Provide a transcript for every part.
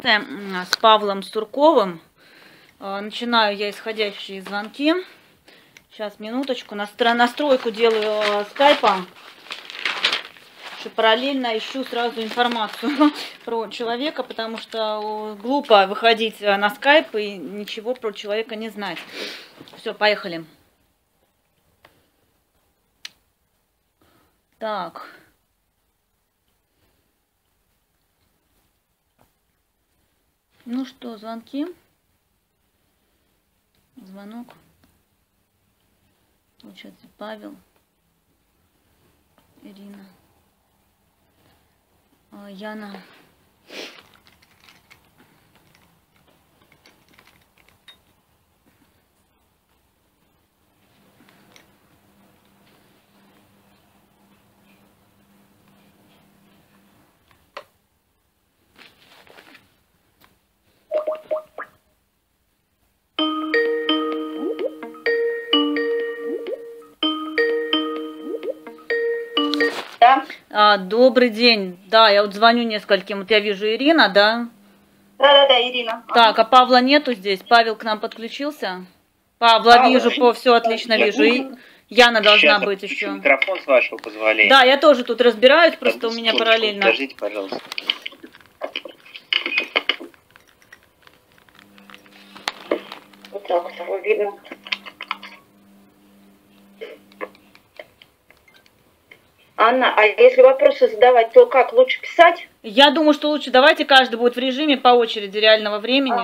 с Павлом Сурковым. А, начинаю я исходящие звонки. Сейчас, минуточку. Настройку делаю а, скайпа. Параллельно ищу сразу информацию про человека, потому что глупо выходить на скайп и ничего про человека не знать. Все, поехали. Так. Ну что, звонки? Звонок. Получается, Павел, Ирина, а, Яна. А, добрый день. Да, я вот звоню нескольким. Вот я вижу Ирина, да? Да-да-да, Ирина. Так, а Павла нету здесь? Павел к нам подключился? Павла а, вижу, по все отлично я вижу. И Яна должна Сейчас быть еще. Микрофон с вашего позволения. Да, я тоже тут разбираюсь, просто у меня параллельно. Подождите, пожалуйста. Вот так вот видно. Анна, а если вопросы задавать, то как лучше писать? Я думаю, что лучше давайте каждый будет в режиме по очереди реального времени.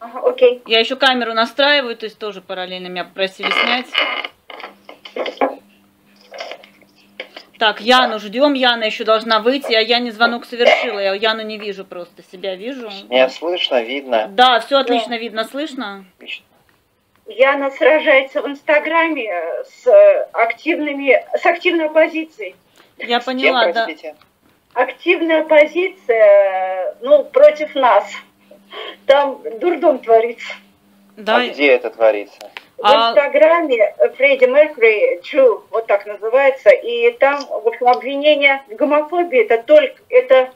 А. Ага, окей. Я еще камеру настраиваю, то есть тоже параллельно меня попросили снять. Так, Яну ждем, Яна еще должна выйти, а я не звонок совершила, я Яну не вижу просто, себя вижу. Меня слышно, видно? Да, все отлично да. видно, слышно? Отлично. Яна сражается в Инстаграме с активными, с активной оппозицией. Я поняла, Кем, да. Активная оппозиция, ну, против нас. Там дурдом творится. Да. А где это творится? В а... Инстаграме Фредди Меркьюри True, вот так называется, и там, в общем, обвинение в гомофобии, это только, это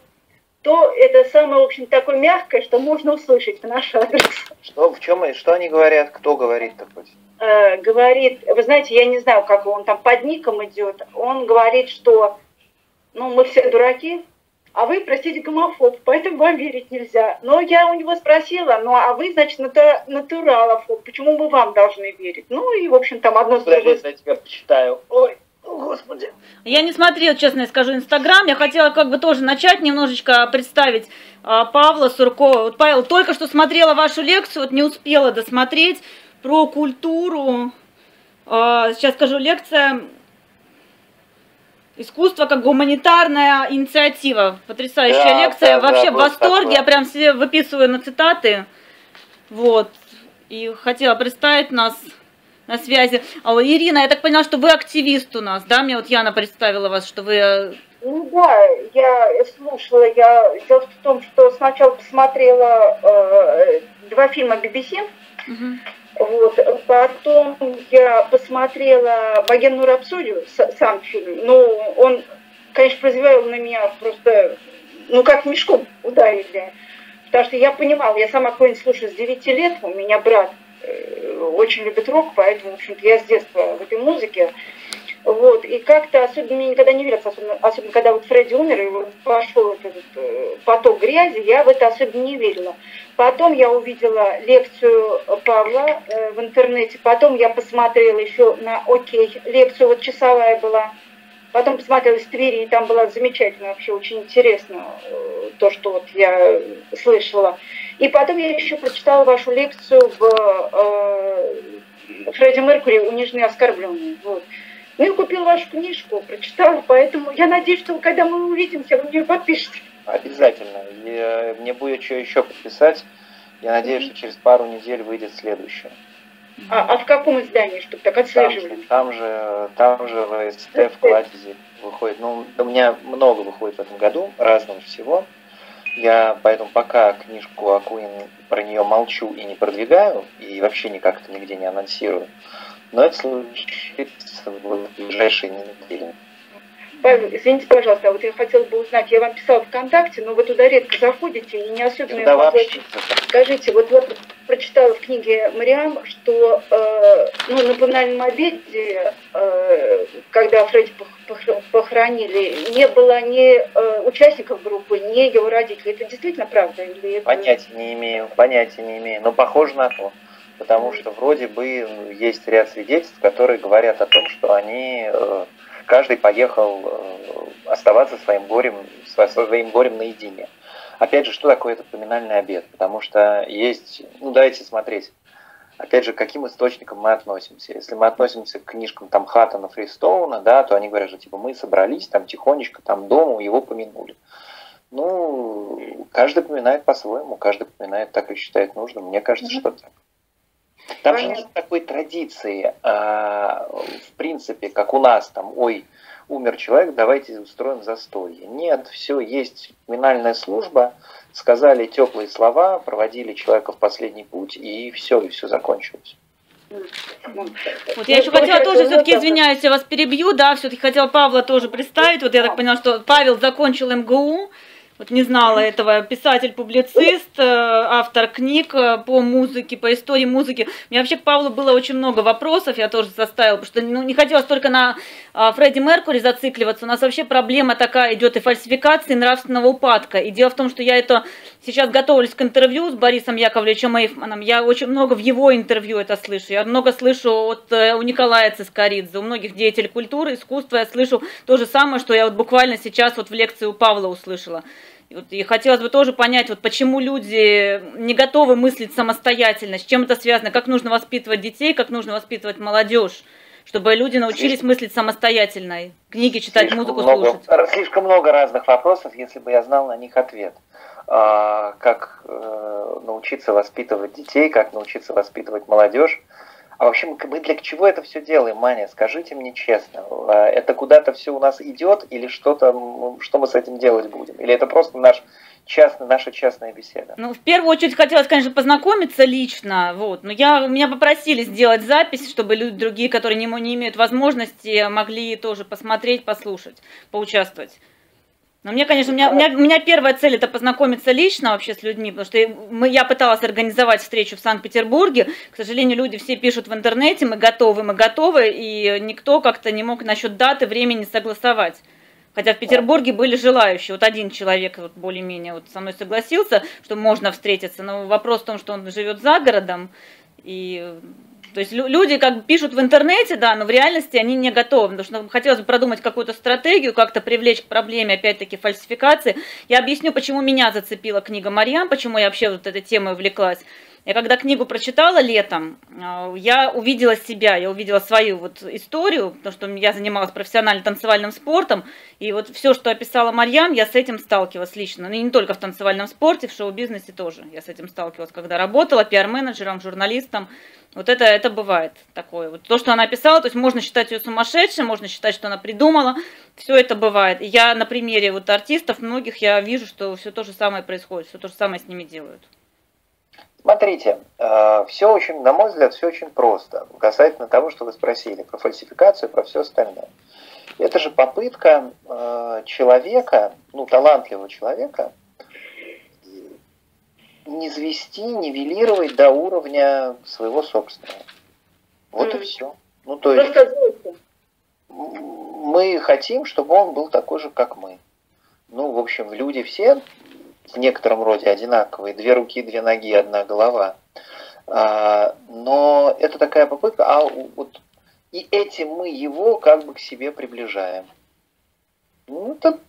то это самое, в общем, такое мягкое, что можно услышать в наш адрес. Что, в чем, что они говорят, кто говорит-то хоть? Э, говорит, вы знаете, я не знаю, как он там под ником идет, он говорит, что, ну, мы все дураки, а вы, простите, гомофоб, поэтому вам верить нельзя. Но я у него спросила, ну, а вы, значит, натура, натуралофоб, почему мы вам должны верить? Ну, и, в общем, там одно другим. я тебя почитаю. Ой. Господи. Я не смотрела, честно скажу, Инстаграм. Я хотела как бы тоже начать немножечко представить а, Павла Суркова. Вот, Павел, только что смотрела вашу лекцию, вот не успела досмотреть про культуру. А, сейчас скажу, лекция «Искусство как гуманитарная инициатива». Потрясающая да, лекция. Да, Вообще да, в восторге. Такое. Я прям себе выписываю на цитаты. Вот. И хотела представить нас на связи. А, Ирина, я так поняла, что вы активист у нас, да? Мне вот Яна представила вас, что вы... Э, ну да, я слушала, я... Дело в том, что сначала посмотрела э, два фильма BBC, угу. вот, потом я посмотрела «Военную рапсодию», сам фильм, ну, он, конечно, произвел на меня просто, ну, как мешком ударили, потому что я понимала, я сама какой-нибудь слушаю с 9 лет, у меня брат очень любит рок, поэтому, в общем-то, я с детства в этой музыке. Вот, и как-то особенно мне никогда не верится, особенно, особенно когда вот Фредди умер, и вот пошел этот э, поток грязи, я в это особенно не верила. Потом я увидела лекцию Павла э, в интернете, потом я посмотрела еще на «Окей», лекцию вот часовая была, потом посмотрела из Твери, и там было замечательно, вообще очень интересно э, то, что вот я слышала. И потом я еще прочитала вашу лекцию в э, Фредди Меркури «Униженный и оскорбленный». Вот. Ну и купила вашу книжку, прочитала, поэтому я надеюсь, что когда мы увидимся, вы мне подпишете. Обязательно. Я, мне будет что еще подписать. Я надеюсь, что через пару недель выйдет следующее. А, а в каком издании, чтобы так отслеживали? Там же, там же в СТ в Кладезе выходит. Ну, у меня много выходит в этом году, разного всего. Я поэтому пока книжку о Куин про нее молчу и не продвигаю, и вообще никак это нигде не анонсирую. Но это случится в ближайшие недели. Павел, извините, пожалуйста, вот я хотела бы узнать, я вам писала ВКонтакте, но вы туда редко заходите и не особенно... Да, вообще. Скажите, вот я прочитала в книге Мариам, что э, ну, на поминальном обеде, э, когда Фредди похоронили, не было ни э, участников группы, ни его родителей. Это действительно правда? Или это... Понятия не имею, понятия не имею, но похоже на то. Потому что вроде бы есть ряд свидетельств, которые говорят о том, что они э, каждый поехал э, оставаться своим горем, своим горем наедине. Опять же, что такое этот поминальный обед? Потому что есть, ну давайте смотреть, опять же, к каким источникам мы относимся. Если мы относимся к книжкам там Хаттона, Фристоуна, да, то они говорят, что типа мы собрались там тихонечко там дома, его помянули. Ну, каждый поминает по-своему, каждый поминает так, как считает нужным. Мне кажется, mm-hmm. что так. Там же нет такой традиции, а, в принципе, как у нас там, ой, умер человек, давайте устроим застолье. Нет, все, есть криминальная служба, сказали теплые слова, проводили человека в последний путь, и все, и все закончилось. Вот я еще хотела тоже, все-таки извиняюсь, я вас перебью, да, все-таки хотела Павла тоже представить. Вот я так поняла, что Павел закончил МГУ, вот не знала этого, писатель-публицист, э, автор книг э, по музыке, по истории музыки. У меня вообще к Павлу было очень много вопросов, я тоже составила, потому что ну, не хотелось только на а, Фредди Меркури зацикливаться. У нас вообще проблема такая идет и фальсификации, и нравственного упадка. И дело в том, что я это сейчас готовлюсь к интервью с Борисом Яковлевичем Эйфманом. Я очень много в его интервью это слышу. Я много слышу от э, у Николая Цискоридзе, у многих деятелей культуры, искусства. Я слышу то же самое, что я вот буквально сейчас вот в лекции у Павла услышала. И, вот, и хотелось бы тоже понять, вот почему люди не готовы мыслить самостоятельно, с чем это связано, как нужно воспитывать детей, как нужно воспитывать молодежь, чтобы люди научились слишком, мыслить самостоятельно, книги читать, музыку много, слушать. Слишком много разных вопросов, если бы я знал на них ответ. А, как э, научиться воспитывать детей, как научиться воспитывать молодежь. А вообще мы, для чего это все делаем, Маня? Скажите мне честно, а, это куда-то все у нас идет или что-то, что мы с этим делать будем? Или это просто наш частный, наша частная беседа? Ну, в первую очередь хотелось, конечно, познакомиться лично, вот. Но я, меня попросили сделать запись, чтобы люди другие, которые не, не имеют возможности, могли тоже посмотреть, послушать, поучаствовать. Но мне, конечно, у меня, у, меня, у меня первая цель это познакомиться лично вообще с людьми, потому что мы, я пыталась организовать встречу в Санкт-Петербурге. К сожалению, люди все пишут в интернете, мы готовы, мы готовы, и никто как-то не мог насчет даты, времени согласовать. Хотя в Петербурге были желающие. Вот один человек вот более-менее вот со мной согласился, что можно встретиться. Но вопрос в том, что он живет за городом, и то есть люди как бы пишут в интернете, да, но в реальности они не готовы, потому что хотелось бы продумать какую-то стратегию, как-то привлечь к проблеме, опять-таки, фальсификации. Я объясню, почему меня зацепила книга Марьям, почему я вообще вот этой темой увлеклась. Я когда книгу прочитала летом, а, я увидела себя, я увидела свою вот историю, потому что я занималась профессиональным танцевальным спортом, и вот все, что описала Марьям, я с этим сталкивалась лично. Ну, и не только в танцевальном спорте, в шоу-бизнесе тоже. Я с этим сталкивалась, когда работала пиар-менеджером, журналистом. Вот это, это бывает такое. Вот то, что она писала, то есть можно считать ее сумасшедшей, можно считать, что она придумала. Все это бывает. И я на примере вот артистов многих я вижу, что все то же самое происходит, все то же самое с ними делают. Смотрите, э, все очень, на мой взгляд, все очень просто. Касательно того, что вы спросили, про фальсификацию, про все остальное. Это же попытка э, человека, ну, талантливого человека, не звести, нивелировать до уровня своего собственного. Вот mm. и все. Ну, то есть мы хотим, чтобы он был такой же, как мы. Ну, в общем, люди все в некотором роде одинаковые. Две руки, две ноги, одна голова. А, но это такая попытка, а вот и этим мы его как бы к себе приближаем. Ну, это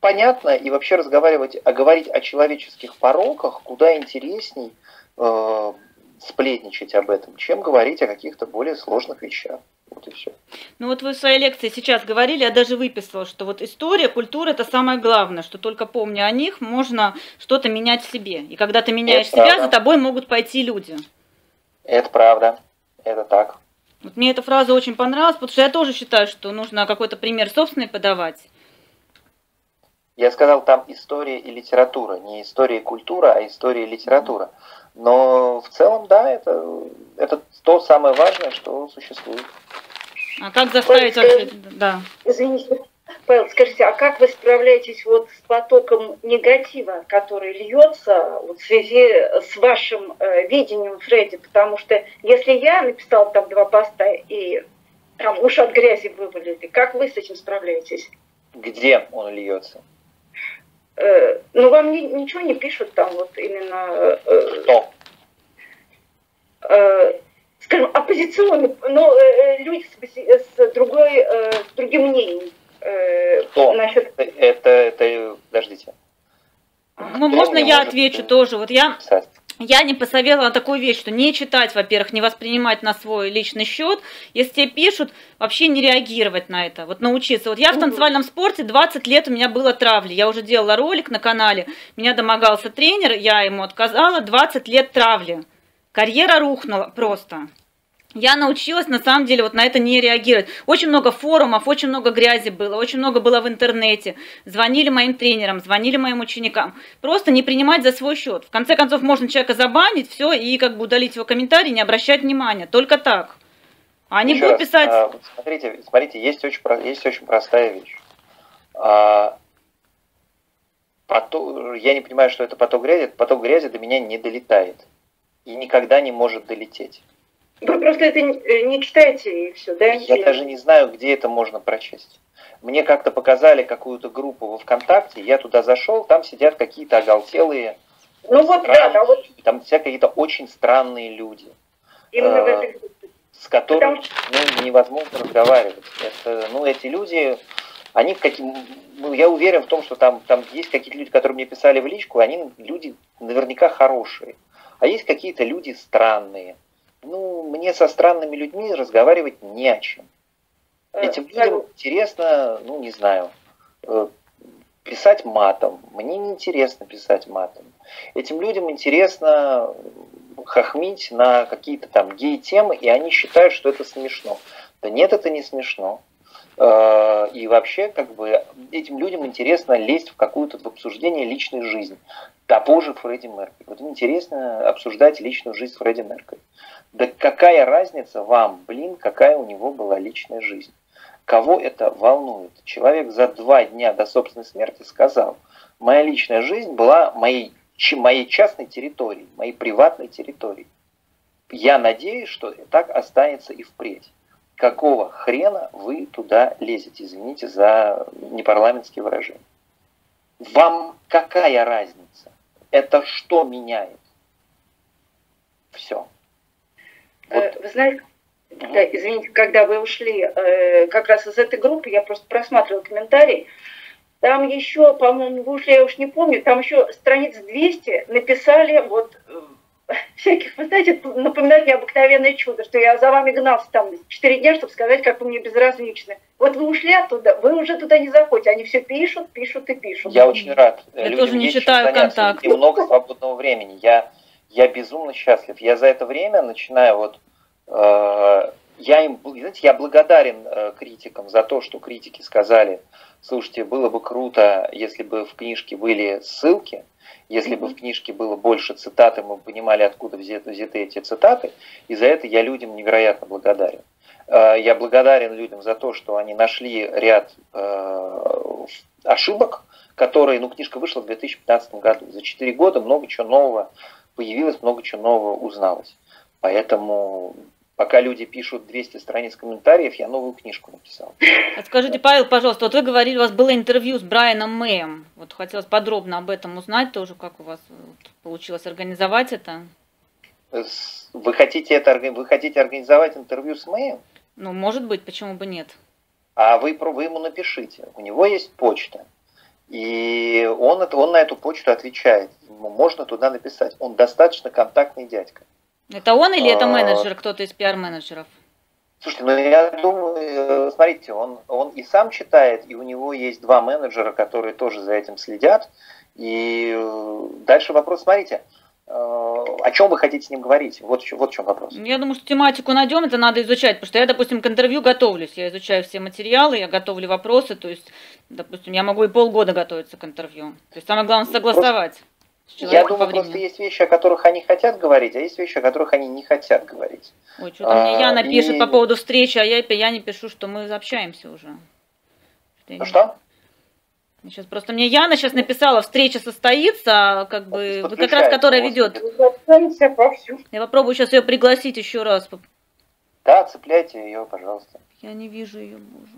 понятно, и вообще разговаривать, а говорить о человеческих пороках куда интересней э, сплетничать об этом, чем говорить о каких-то более сложных вещах. Вот и все. Ну вот вы в своей лекции сейчас говорили, я даже выписала, что вот история, культура это самое главное, что только помня о них, можно что-то менять в себе. И когда ты меняешь это себя, правда. за тобой могут пойти люди. Это правда, это так. Вот мне эта фраза очень понравилась, потому что я тоже считаю, что нужно какой-то пример собственный подавать. Я сказал там история и литература, не история и культура, а история и литература. Но в целом, да, это, это то самое важное, что существует. А как заставить вообще, да. Извините, Павел, скажите, а как вы справляетесь вот с потоком негатива, который льется вот в связи с вашим э, видением Фредди? Потому что если я написала там два поста и там уж от грязи вывалили, как вы с этим справляетесь? Где он льется? Э, ну, вам ни, ничего не пишут там вот именно... Э, Кто? Э, скажем, оппозиционные, но э, э, люди с, с, другой, э, с другим мнением. Э, Кто? Насчет... Это, это, подождите. Ну, можно я отвечу тоже? Вот я... Писать? Я не посоветовала такую вещь, что не читать, во-первых, не воспринимать на свой личный счет. Если тебе пишут, вообще не реагировать на это. Вот научиться. Вот я в танцевальном спорте 20 лет у меня было травли. Я уже делала ролик на канале. Меня домогался тренер, я ему отказала. 20 лет травли. Карьера рухнула просто я научилась на самом деле вот на это не реагировать. Очень много форумов, очень много грязи было, очень много было в интернете. Звонили моим тренерам, звонили моим ученикам. Просто не принимать за свой счет. В конце концов, можно человека забанить, все, и как бы удалить его комментарий, не обращать внимания. Только так. А они будут писать... А, смотрите, смотрите, есть очень, есть очень простая вещь. А, поток, я не понимаю, что это поток грязи. Поток грязи до меня не долетает. И никогда не может долететь. Вы просто это э, не читаете и все, да? Я даже не знаю, где это можно прочесть. Мне как-то показали какую-то группу во ВКонтакте, я туда зашел, там сидят какие-то оголтелые. Ну вот да, да, вот. Там все какие-то очень странные люди. Именно в этой. С которыми Потому... ну, невозможно разговаривать. Это, ну, эти люди, они каким, ну, я уверен в том, что там, там есть какие-то люди, которые мне писали в личку, они люди наверняка хорошие. А есть какие-то люди странные ну, мне со странными людьми разговаривать не о чем. Э, Этим людям интересно, ну, не знаю, э, писать матом. Мне не интересно писать матом. Этим людям интересно хохмить на какие-то там гей-темы, и они считают, что это смешно. Да нет, это не смешно. Э, и вообще, как бы, этим людям интересно лезть в какую-то обсуждение личной жизни. Того же Фредди Меркель. Вот интересно обсуждать личную жизнь Фредди Меркель. Да какая разница вам, блин, какая у него была личная жизнь? Кого это волнует? Человек за два дня до собственной смерти сказал, моя личная жизнь была моей, моей частной территорией, моей приватной территорией. Я надеюсь, что так останется и впредь. Какого хрена вы туда лезете? Извините за непарламентские выражения. Вам какая разница? Это что меняет? Все. Вот. Э, вы знаете, да, извините, когда вы ушли э, как раз из этой группы, я просто просматривала комментарии, там еще, по-моему, вы ушли, я уж не помню, там еще страниц 200 написали вот э, всяких, вы знаете, напоминает необыкновенное чудо, что я за вами гнался там 4 дня, чтобы сказать, как вы мне безразличны. Вот вы ушли оттуда, вы уже туда не заходите, они все пишут, пишут и пишут. Я очень рад. Я Людям тоже не читаю контакт. Много свободного времени. Я я безумно счастлив. Я за это время начинаю вот, э, я им, знаете, я благодарен э, критикам за то, что критики сказали, слушайте, было бы круто, если бы в книжке были ссылки, если бы в книжке было больше цитат, и мы понимали, откуда взяты, взяты эти цитаты, и за это я людям невероятно благодарен. Э, я благодарен людям за то, что они нашли ряд э, ошибок, которые, ну, книжка вышла в 2015 году. За 4 года много чего нового появилось, много чего нового узналось. Поэтому пока люди пишут 200 страниц комментариев, я новую книжку написал. А скажите, Павел, пожалуйста, вот вы говорили, у вас было интервью с Брайаном Мэем. Вот хотелось подробно об этом узнать тоже, как у вас получилось организовать это. Вы хотите, это, вы хотите организовать интервью с Мэем? Ну, может быть, почему бы нет? А вы, вы ему напишите. У него есть почта. И он, это, он на эту почту отвечает. Ему можно туда написать. Он достаточно контактный дядька. Это он или это а, менеджер, кто-то из пиар-менеджеров? Слушайте, ну я думаю, э, смотрите, он, он и сам читает, и у него есть два менеджера, которые тоже за этим следят. И э, дальше вопрос, смотрите, э, о чем вы хотите с ним говорить? Вот, вот в чем вопрос. Я думаю, что тематику найдем, это надо изучать, потому что я, допустим, к интервью готовлюсь, я изучаю все материалы, я готовлю вопросы, то есть, допустим, я могу и полгода готовиться к интервью. То есть самое главное согласовать. Просто я думаю, просто есть вещи, о которых они хотят говорить, а есть вещи, о которых они не хотят говорить. Ой, что-то а, мне Яна и... пишет по поводу встречи, а я, я не пишу, что мы общаемся уже. Ну что? Сейчас просто мне Яна сейчас написала, встреча состоится, как бы, вы как раз, которая ведет. Я попробую сейчас ее пригласить еще раз. Да, цепляйте ее, пожалуйста. Я не вижу ее, боже.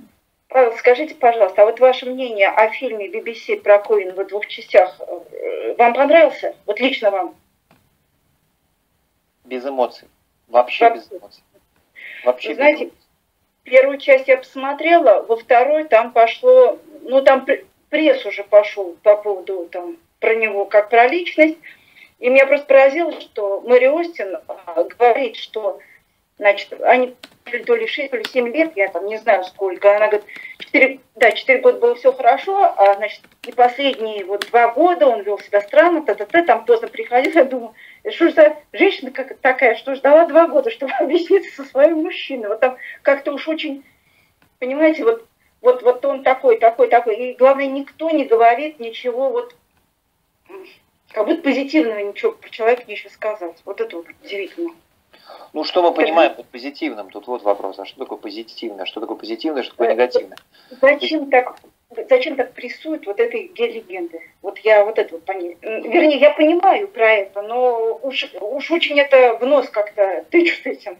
Павел, скажите, пожалуйста, а вот ваше мнение о фильме BBC про Коин в двух частях э, вам понравился? Вот лично вам? Без эмоций. Вообще, Вообще. без эмоций. Вообще Вы знаете, без эмоций. первую часть я посмотрела, во второй там пошло, ну там пресс уже пошел по поводу там про него как про личность. И меня просто поразило, что Мэри Остин а, говорит, что значит, они то ли 6, то ли 7 лет, я там не знаю сколько. Она говорит, 4, да, 4 года было все хорошо, а значит, и последние вот два года он вел себя странно, т, т, т там поздно приходил, я думаю, что же за женщина как такая, что ждала два года, чтобы объясниться со своим мужчиной. Вот там как-то уж очень, понимаете, вот, вот, вот он такой, такой, такой. И главное, никто не говорит ничего вот как будто позитивного ничего про человека нечего сказать. Вот это вот удивительно. Ну, что мы понимаем под позитивным? Тут вот вопрос. А что такое позитивное? Что такое позитивное, что такое негативное? Зачем так, зачем так прессуют вот этой легенды? Вот я вот это вот понимаю. Вернее, я понимаю про это, но уж, уж очень это в нос как-то тычут этим.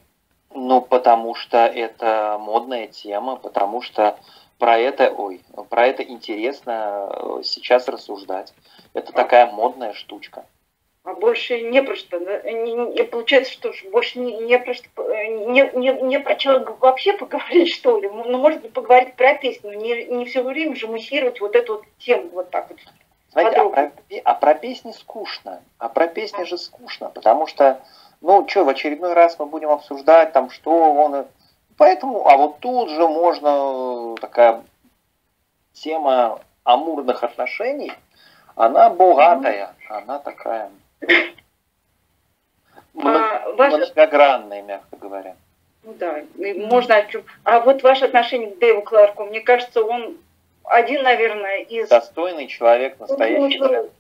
Ну, потому что это модная тема, потому что про это, ой, про это интересно э, сейчас рассуждать. Это такая модная штучка больше не про что. Не, не, получается, что больше не, не про что, не, не, не про что вообще поговорить, что ли. Ну, может быть, поговорить про песню, не, не все время же муссировать вот эту вот тему вот так вот. Знаете, а про, а про песни скучно. А про песни же скучно, потому что, ну, что, в очередной раз мы будем обсуждать там, что он... Поэтому, а вот тут же можно такая тема амурных отношений, она богатая, она такая а, Многогранные, мягко говоря. Ну да, можно А вот ваше отношение к Дэйву Кларку, мне кажется, он один, наверное, из... Достойный человек, настоящий человек.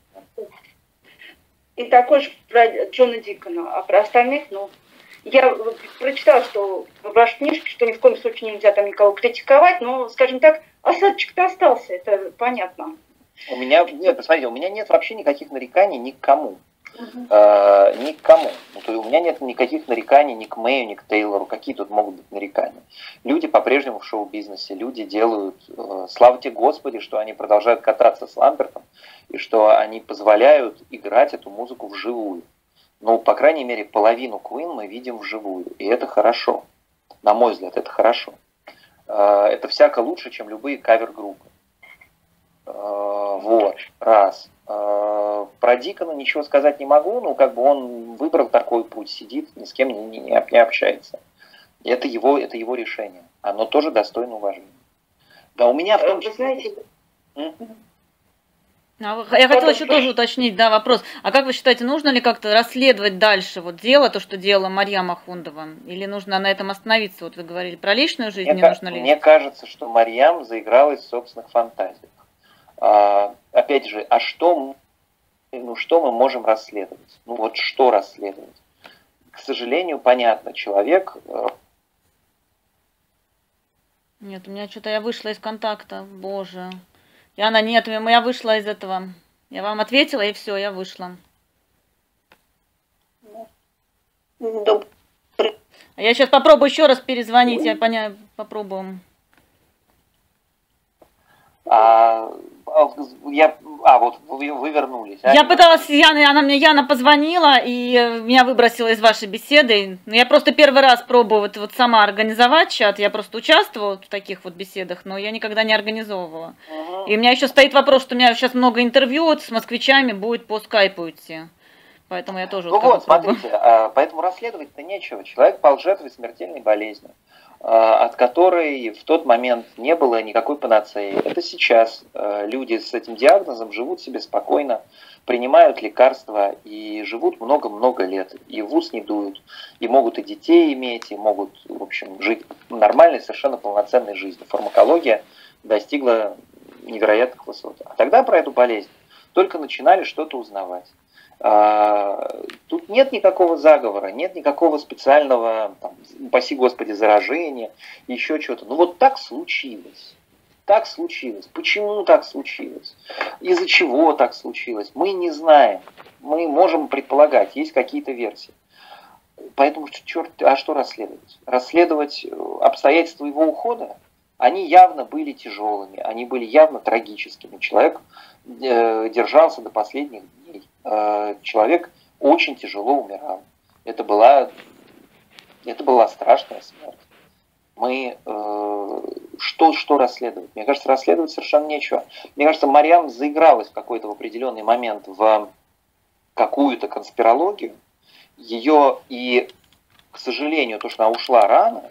И такой же про Джона Дикона. А про остальных, ну, я прочитала, что в вашей книжке, что ни в коем случае нельзя там никого критиковать, но, скажем так, осадочек-то остался, это понятно. У меня, нет, посмотрите, у меня нет вообще никаких нареканий ни к кому. Э, ни. Ну, то есть у меня нет никаких нареканий ни к Мэю, ни к Тейлору. Какие тут могут быть нарекания? Люди по-прежнему в шоу-бизнесе, люди делают, э, слава тебе Господи, что они продолжают кататься с Ламбертом, и что они позволяют играть эту музыку вживую. Ну, по крайней мере, половину Queen мы видим вживую, и это хорошо. На мой взгляд, это хорошо. Э, это всяко лучше, чем любые кавер-группы. Вот, раз. Э, про Дикона ничего сказать не могу, но как бы он выбрал такой путь, сидит, ни с кем не, не, не общается. Это его, это его решение. Оно тоже достойно уважения. Да, у меня в том числе... знаете... А я хотела еще тоже уточнить, да, вопрос. А как вы считаете, нужно ли как-то расследовать дальше вот дело, то, что делала Марья Махундова? Или нужно на этом остановиться? Вот вы говорили про личную жизнь, мне, нужно ли? Мне кажется, что Марьям заигралась в собственных фантазиях. Опять же, а что, ну, что мы можем расследовать? Ну вот что расследовать? К сожалению, понятно, человек... Э, нет, у меня что-то я вышла из контакта, боже. Яна, нет, я вышла из этого. Я вам ответила, и все, я вышла. А я сейчас попробую еще раз перезвонить, я поня... попробуем. А, а, я, а вот вы, вы вернулись. А? Я пыталась, Яна, она мне Яна позвонила и меня выбросила из вашей беседы. Я просто первый раз пробую вот, вот сама организовать чат. Я просто участвовала в таких вот беседах, но я никогда не организовывала. Угу. И у меня еще стоит вопрос, что у меня сейчас много интервью с москвичами будет по скайпу идти. Поэтому я тоже Ну вот, смотрите, а, поэтому расследовать-то нечего. Человек пал жертвой смертельной болезни. А, от которой в тот момент не было никакой панацеи. Это сейчас а, люди с этим диагнозом живут себе спокойно, принимают лекарства и живут много-много лет. И в ВУЗ не дуют, и могут и детей иметь, и могут, в общем, жить нормальной, совершенно полноценной жизнью. Фармакология достигла невероятных высот. А тогда про эту болезнь только начинали что-то узнавать. А, тут нет никакого заговора, нет никакого специального, там, упаси Господи, заражения, еще чего-то. Ну вот так случилось. Так случилось. Почему так случилось? Из-за чего так случилось? Мы не знаем. Мы можем предполагать, есть какие-то версии. Поэтому, черт, а что расследовать? Расследовать э, обстоятельства его ухода? Они явно были тяжелыми, они были явно трагическими. Человек э, держался до последних человек очень тяжело умирал. Это была, это была страшная смерть. Мы э, что, что расследовать? Мне кажется, расследовать совершенно нечего. Мне кажется, Марьям заигралась в какой-то в определенный момент в какую-то конспирологию. Ее и, к сожалению, то, что она ушла рано,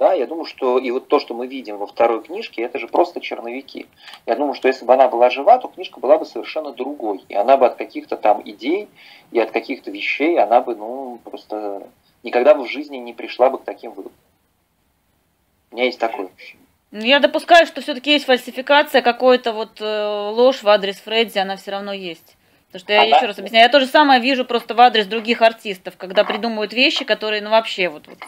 да, я думаю, что и вот то, что мы видим во второй книжке, это же просто черновики. Я думаю, что если бы она была жива, то книжка была бы совершенно другой. И она бы от каких-то там идей и от каких-то вещей, она бы, ну, просто никогда бы в жизни не пришла бы к таким выводам. У меня есть такое ощущение. Ну, я допускаю, что все-таки есть фальсификация, какой-то вот э, ложь в адрес Фредди, она все равно есть. Потому что я а еще да? раз объясняю, я то же самое вижу просто в адрес других артистов, когда придумывают вещи, которые, ну вообще вот, вот.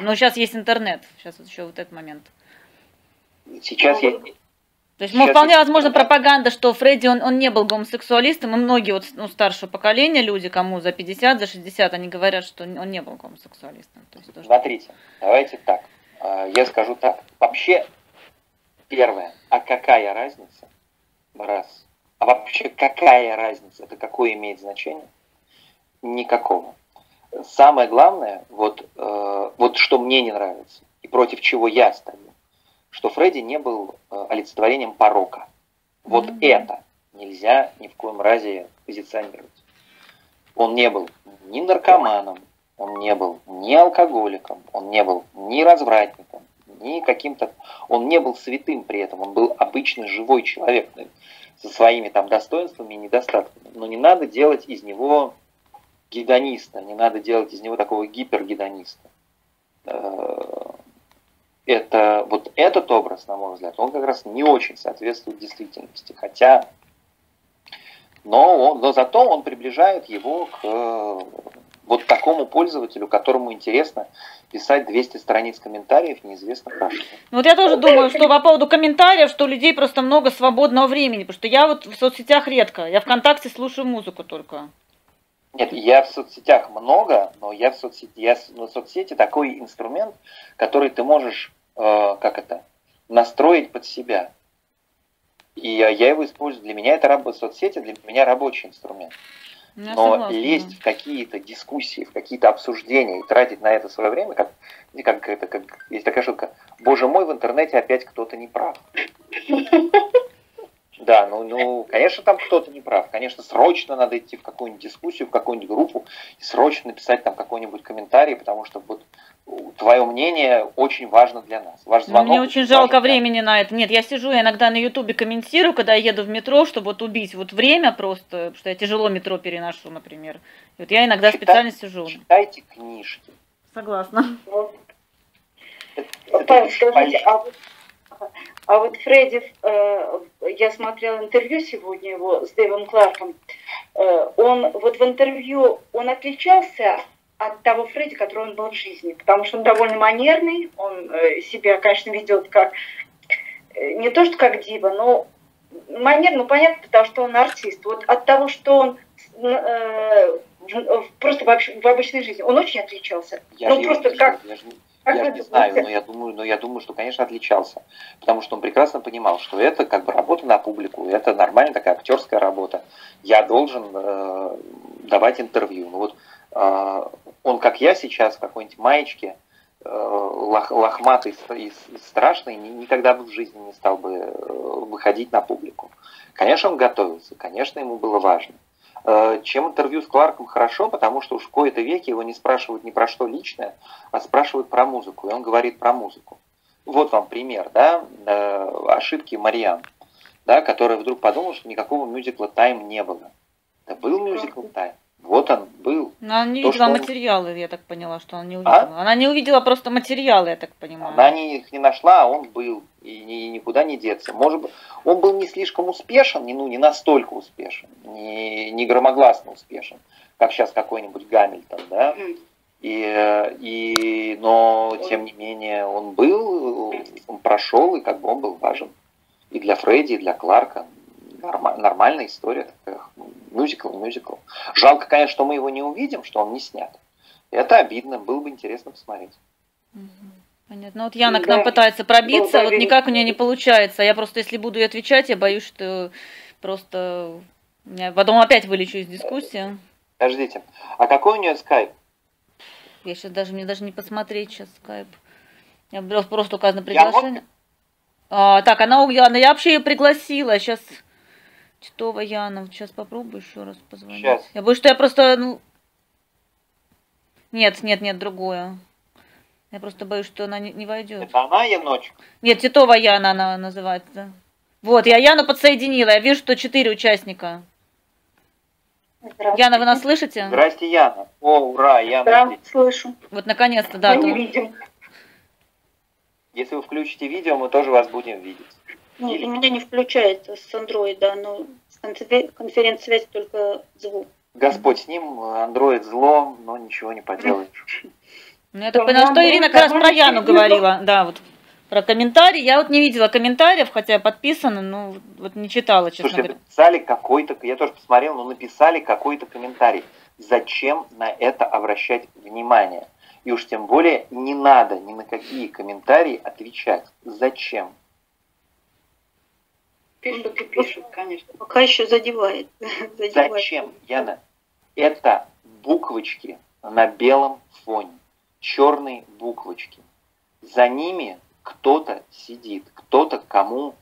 Ну сейчас есть интернет, сейчас вот еще вот этот момент. Сейчас есть. То есть, ну, вполне возможно пропаганда, что Фредди, он, он не был гомосексуалистом, и многие вот, ну, старшего поколения люди, кому за 50, за 60, они говорят, что он не был гомосексуалистом. То есть, тоже... Смотрите, давайте так. А, я скажу так. Вообще, первое, а какая разница? Раз. А вообще, какая разница? Это какое имеет значение? Никакого. Самое главное, вот, э, вот что мне не нравится, и против чего я стою, что Фредди не был э, олицетворением порока. Вот mm-hmm. это нельзя ни в коем разе позиционировать. Он не был ни наркоманом, он не был ни алкоголиком, он не был ни развратником, ни каким-то... Он не был святым при этом, он был обычный живой человек ну, со своими там достоинствами и недостатками. Но не надо делать из него гедониста, не надо делать из него такого гипергедониста. Э, это, вот этот образ, на мой взгляд, он как раз не очень соответствует действительности. Хотя, но, он, но зато он приближает его к вот такому пользователю, которому интересно писать 200 страниц комментариев, неизвестно про что. Ну, вот я тоже думаю, что по поводу комментариев, что у людей просто много свободного времени, потому что я вот в соцсетях редко, я ВКонтакте слушаю музыку только. Нет, я в соцсетях много, но я в соцсети, я в соцсети такой инструмент, который ты можешь, э, как это, настроить под себя. И я его использую. Для меня это работа соцсети, для меня рабочий инструмент. Я Но согласна. лезть в какие-то дискуссии, в какие-то обсуждения и тратить на это свое время, как, как, это, как есть такая шутка, боже мой, в интернете опять кто-то не прав. Да, ну, ну, конечно, там кто-то не прав. Конечно, срочно надо идти в какую-нибудь дискуссию, в какую-нибудь группу и срочно написать там какой-нибудь комментарий, потому что вот твое мнение очень важно для нас. Ваш звонок Мне очень жалко времени на это. Нет, я сижу, я иногда на Ютубе комментирую, когда я еду в метро, чтобы вот убить вот время просто, потому что я тяжело метро переношу, например. И вот я иногда Читай, специально сижу. Читайте книжки. Согласна. Вот. Павел, скажите, а вот а вот Фредди, э, я смотрела интервью сегодня его с Дэвом Кларком, э, он вот в интервью, он отличался от того Фредди, который он был в жизни, потому что он довольно манерный, он э, себя, конечно, ведет как, не то что как дива, но манер, ну понятно, потому что он артист. Вот от того, что он просто в, обычной жизни, он очень отличался. Я ну просто как... Я же, я не знаю, но я думаю, но я думаю, что, конечно, отличался, потому что он прекрасно понимал, что это как бы работа на публику, это нормальная такая актерская работа. Я должен э, давать интервью. Ну вот э, он, как я сейчас, в какой-нибудь маечке, э, лох, лохматый и, и страшный, никогда бы в жизни не стал бы э, выходить на публику. Конечно, он готовился, конечно, ему было важно. Э, чем интервью с Кларком хорошо, потому что уж в кои-то веки его не спрашивают ни про что личное, а спрашивают про музыку, и он говорит про музыку. Вот вам пример, да, э, ошибки Мариан, да, которая вдруг подумала, что никакого мюзикла «Тайм» не было. Да был мюзикл «Тайм». Вот он был. Но она не То, видела материалы, он... я так поняла, что она не увидела. А? Она не увидела просто материалы, я так понимаю. Она не, их не нашла, а он был. И, и никуда не деться. Может быть, он был не слишком успешен, не, ну, не настолько успешен, не, не громогласно успешен, как сейчас какой-нибудь Гамильтон, да. И, и, но, тем не менее, он был, он прошел, и как бы он был важен. И для Фредди, и для Кларка. Норм, нормальная история. Мюзикл, мюзикл. Жалко, конечно, что мы его не увидим, что он не снят. Это обидно, было бы интересно посмотреть. Понятно. Ну, вот Яна к нам пытается пробиться, вот никак у нее не получается. Я просто, если буду ей отвечать, я боюсь, что просто я потом опять вылечу из дискуссии. Подождите, а какой у нее скайп? Я сейчас даже, мне даже не посмотреть сейчас скайп. Я просто указано приглашение. А, так, она Яны, я вообще ее пригласила, сейчас Титова Яна, сейчас попробую еще раз позвонить. Сейчас. Я боюсь, что я просто, ну... Нет, нет, нет, другое. Я просто боюсь, что она не, не войдет. Это она Яночек? Нет, Титова Яна она называется. Вот, я Яну подсоединила. Я вижу, что четыре участника. Яна, вы нас слышите? Здрасте, Яна. О, ура, Яна. Да, слышу. Вот наконец-то, да. Мы не видим. Если вы включите видео, мы тоже вас будем видеть. Ну, у меня не включается с андроида, но с конференц-связь только звук. Господь с ним, андроид зло, но ничего не поделаешь. Ну, я так поняла, что Ирина как раз про Яну говорила. Да, вот про комментарии. Я вот не видела комментариев, хотя я подписана, но вот не читала, честно Слушайте, говоря. написали какой-то, я тоже посмотрел, но написали какой-то комментарий. Зачем на это обращать внимание? И уж тем более не надо ни на какие комментарии отвечать. Зачем? Пишут и пишут, конечно. Пока еще задевает. задевает. Зачем, Яна? Это буквочки на белом фоне. Черные буквочки. За ними кто-то сидит, кто-то кому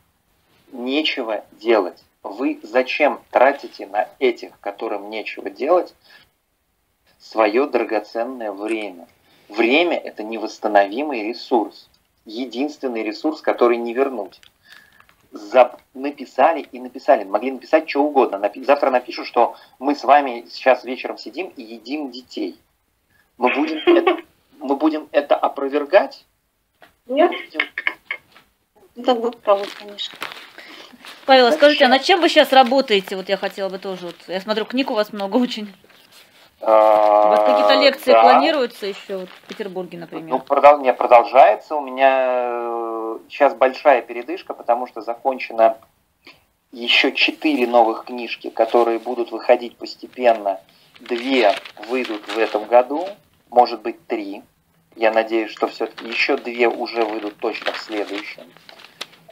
нечего делать. Вы зачем тратите на этих, которым нечего делать, свое драгоценное время? Время – это невосстановимый ресурс, единственный ресурс, который не вернуть. За... Написали и написали, могли написать что угодно. Напи... Завтра напишу, что мы с вами сейчас вечером сидим и едим детей. Мы будем это, мы будем это опровергать? Нет. Это будет правда, конечно. Павел, скажите, а над чем вы сейчас работаете? Вот я хотела бы тоже. Вот, я смотрю, книг у вас много очень. А, у вас какие-то лекции да. планируются еще вот, в Петербурге, например? Ну, продол... не продолжается. У меня сейчас э, большая передышка, потому что закончено еще четыре новых книжки, которые будут выходить постепенно. Две выйдут в этом году, может быть три. Я надеюсь, что все-таки еще две уже выйдут точно в следующем.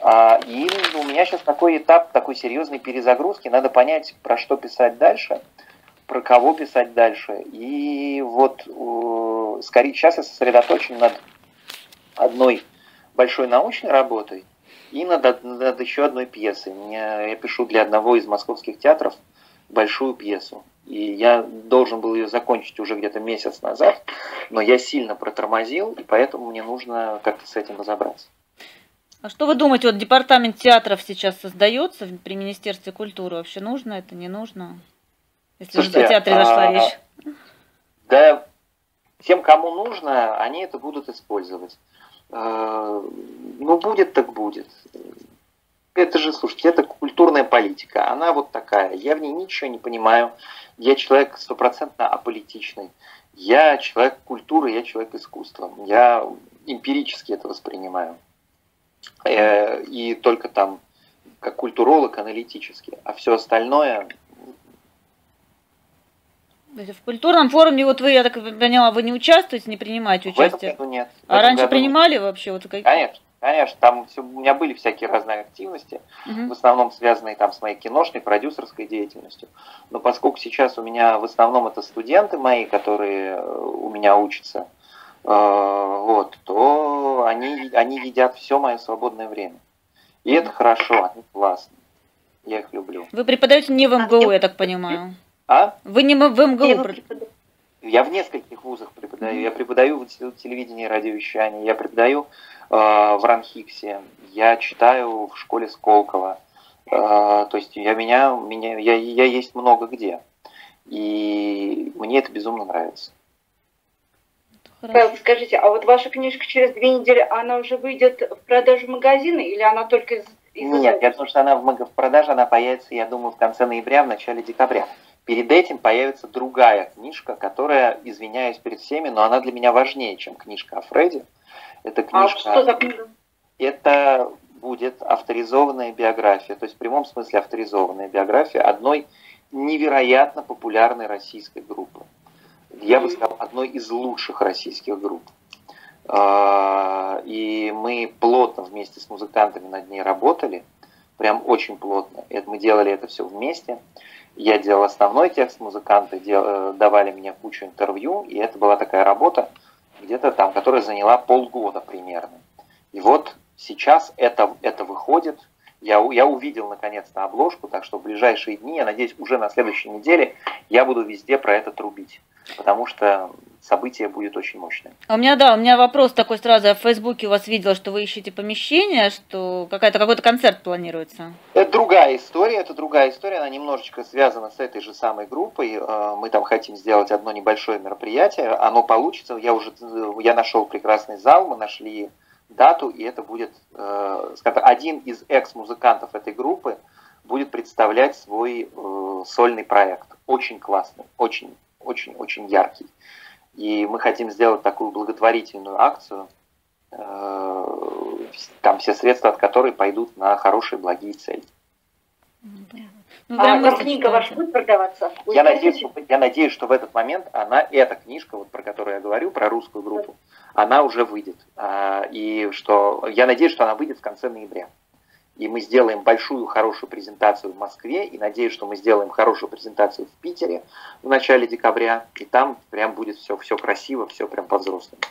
А, и у меня сейчас такой этап такой серьезной перезагрузки. Надо понять, про что писать дальше, про кого писать дальше. И вот скорее сейчас я сосредоточен над одной большой научной работой и над, над еще одной пьесой. Я пишу для одного из московских театров большую пьесу. И я должен был ее закончить уже где-то месяц назад, но я сильно протормозил, и поэтому мне нужно как-то с этим разобраться. А что вы думаете, вот департамент театров сейчас создается при Министерстве культуры? Вообще нужно это, не нужно? Если Слушайте, уже о театре зашла а, речь. Да, тем, кому нужно, они это будут использовать. А, ну, будет так будет. Это же, слушайте, это культурная политика. Она вот такая. Я в ней ничего не понимаю. Я человек стопроцентно аполитичный. Я человек культуры, я человек искусства. Я эмпирически это воспринимаю. Э, и только там как культуролог аналитически. А все остальное в культурном форуме, вот вы, я так поняла, вы не участвуете, не принимаете участие? В этом году нет. А раньше году... принимали вообще? Вот как... Конечно. Конечно, там все, у меня были всякие разные активности, угу. в основном связанные там с моей киношной, продюсерской деятельностью. Но поскольку сейчас у меня в основном это студенты мои, которые э, у меня учатся, э, вот, то они, они едят все мое свободное время. И это хорошо, они классные. Я их люблю. Вы преподаете не в МГУ, я так понимаю. А? Вы не в МГУ Я в нескольких вузах преподаю. Я преподаю в телевидении и радиовещании. Я преподаю Э, в Ранхиксе, я читаю в школе Сколково. Э, то есть я меня, меня я, я есть много где. И мне это безумно нравится. Хорошо. Скажите, а вот ваша книжка через две недели, она уже выйдет в продажу магазина или она только из... из Нет, я думаю, что она в, в продаже она появится, я думаю, в конце ноября, в начале декабря. Перед этим появится другая книжка, которая, извиняюсь перед всеми, но она для меня важнее, чем книжка о Фредди. Это книжка... А что за книга? Это будет авторизованная биография, то есть в прямом смысле авторизованная биография одной невероятно популярной российской группы. Я бы сказал, одной из лучших российских групп. А, и мы плотно вместе с музыкантами над ней работали, прям очень плотно. Мы делали это все вместе. Я делал основной текст, музыканты дел, давали мне кучу интервью, и это была такая работа, где-то там, которая заняла полгода примерно. И вот сейчас это, это выходит, я, я увидел наконец-то обложку, так что в ближайшие дни, я надеюсь, уже на следующей неделе я буду везде про это трубить, потому что событие будет очень мощное. А у меня, да, у меня вопрос такой сразу. Я в Фейсбуке у вас видела, что вы ищете помещение, что какая-то, какой-то концерт планируется. Это другая история, это другая история, она немножечко связана с этой же самой группой. Э, мы там хотим сделать одно небольшое мероприятие, оно получится. Я уже, я нашел прекрасный зал, мы нашли дату, и это будет, э, скажем один из экс-музыкантов этой группы будет представлять свой э, сольный проект. Очень классный, очень, очень, очень яркий. И мы хотим сделать такую благотворительную акцию, э, там все средства от которой пойдут на хорошие, благие цели. Ну, а прям книга ваша будет продаваться? я надеюсь, что, я надеюсь, что в этот момент она, эта книжка, вот про которую я говорю, про русскую группу, она уже выйдет. А, и что я надеюсь, что она выйдет в конце ноября. И мы сделаем большую, хорошую презентацию в Москве, и надеюсь, что мы сделаем хорошую презентацию в Питере в начале декабря, и там прям будет все, все красиво, все прям по-взрослому.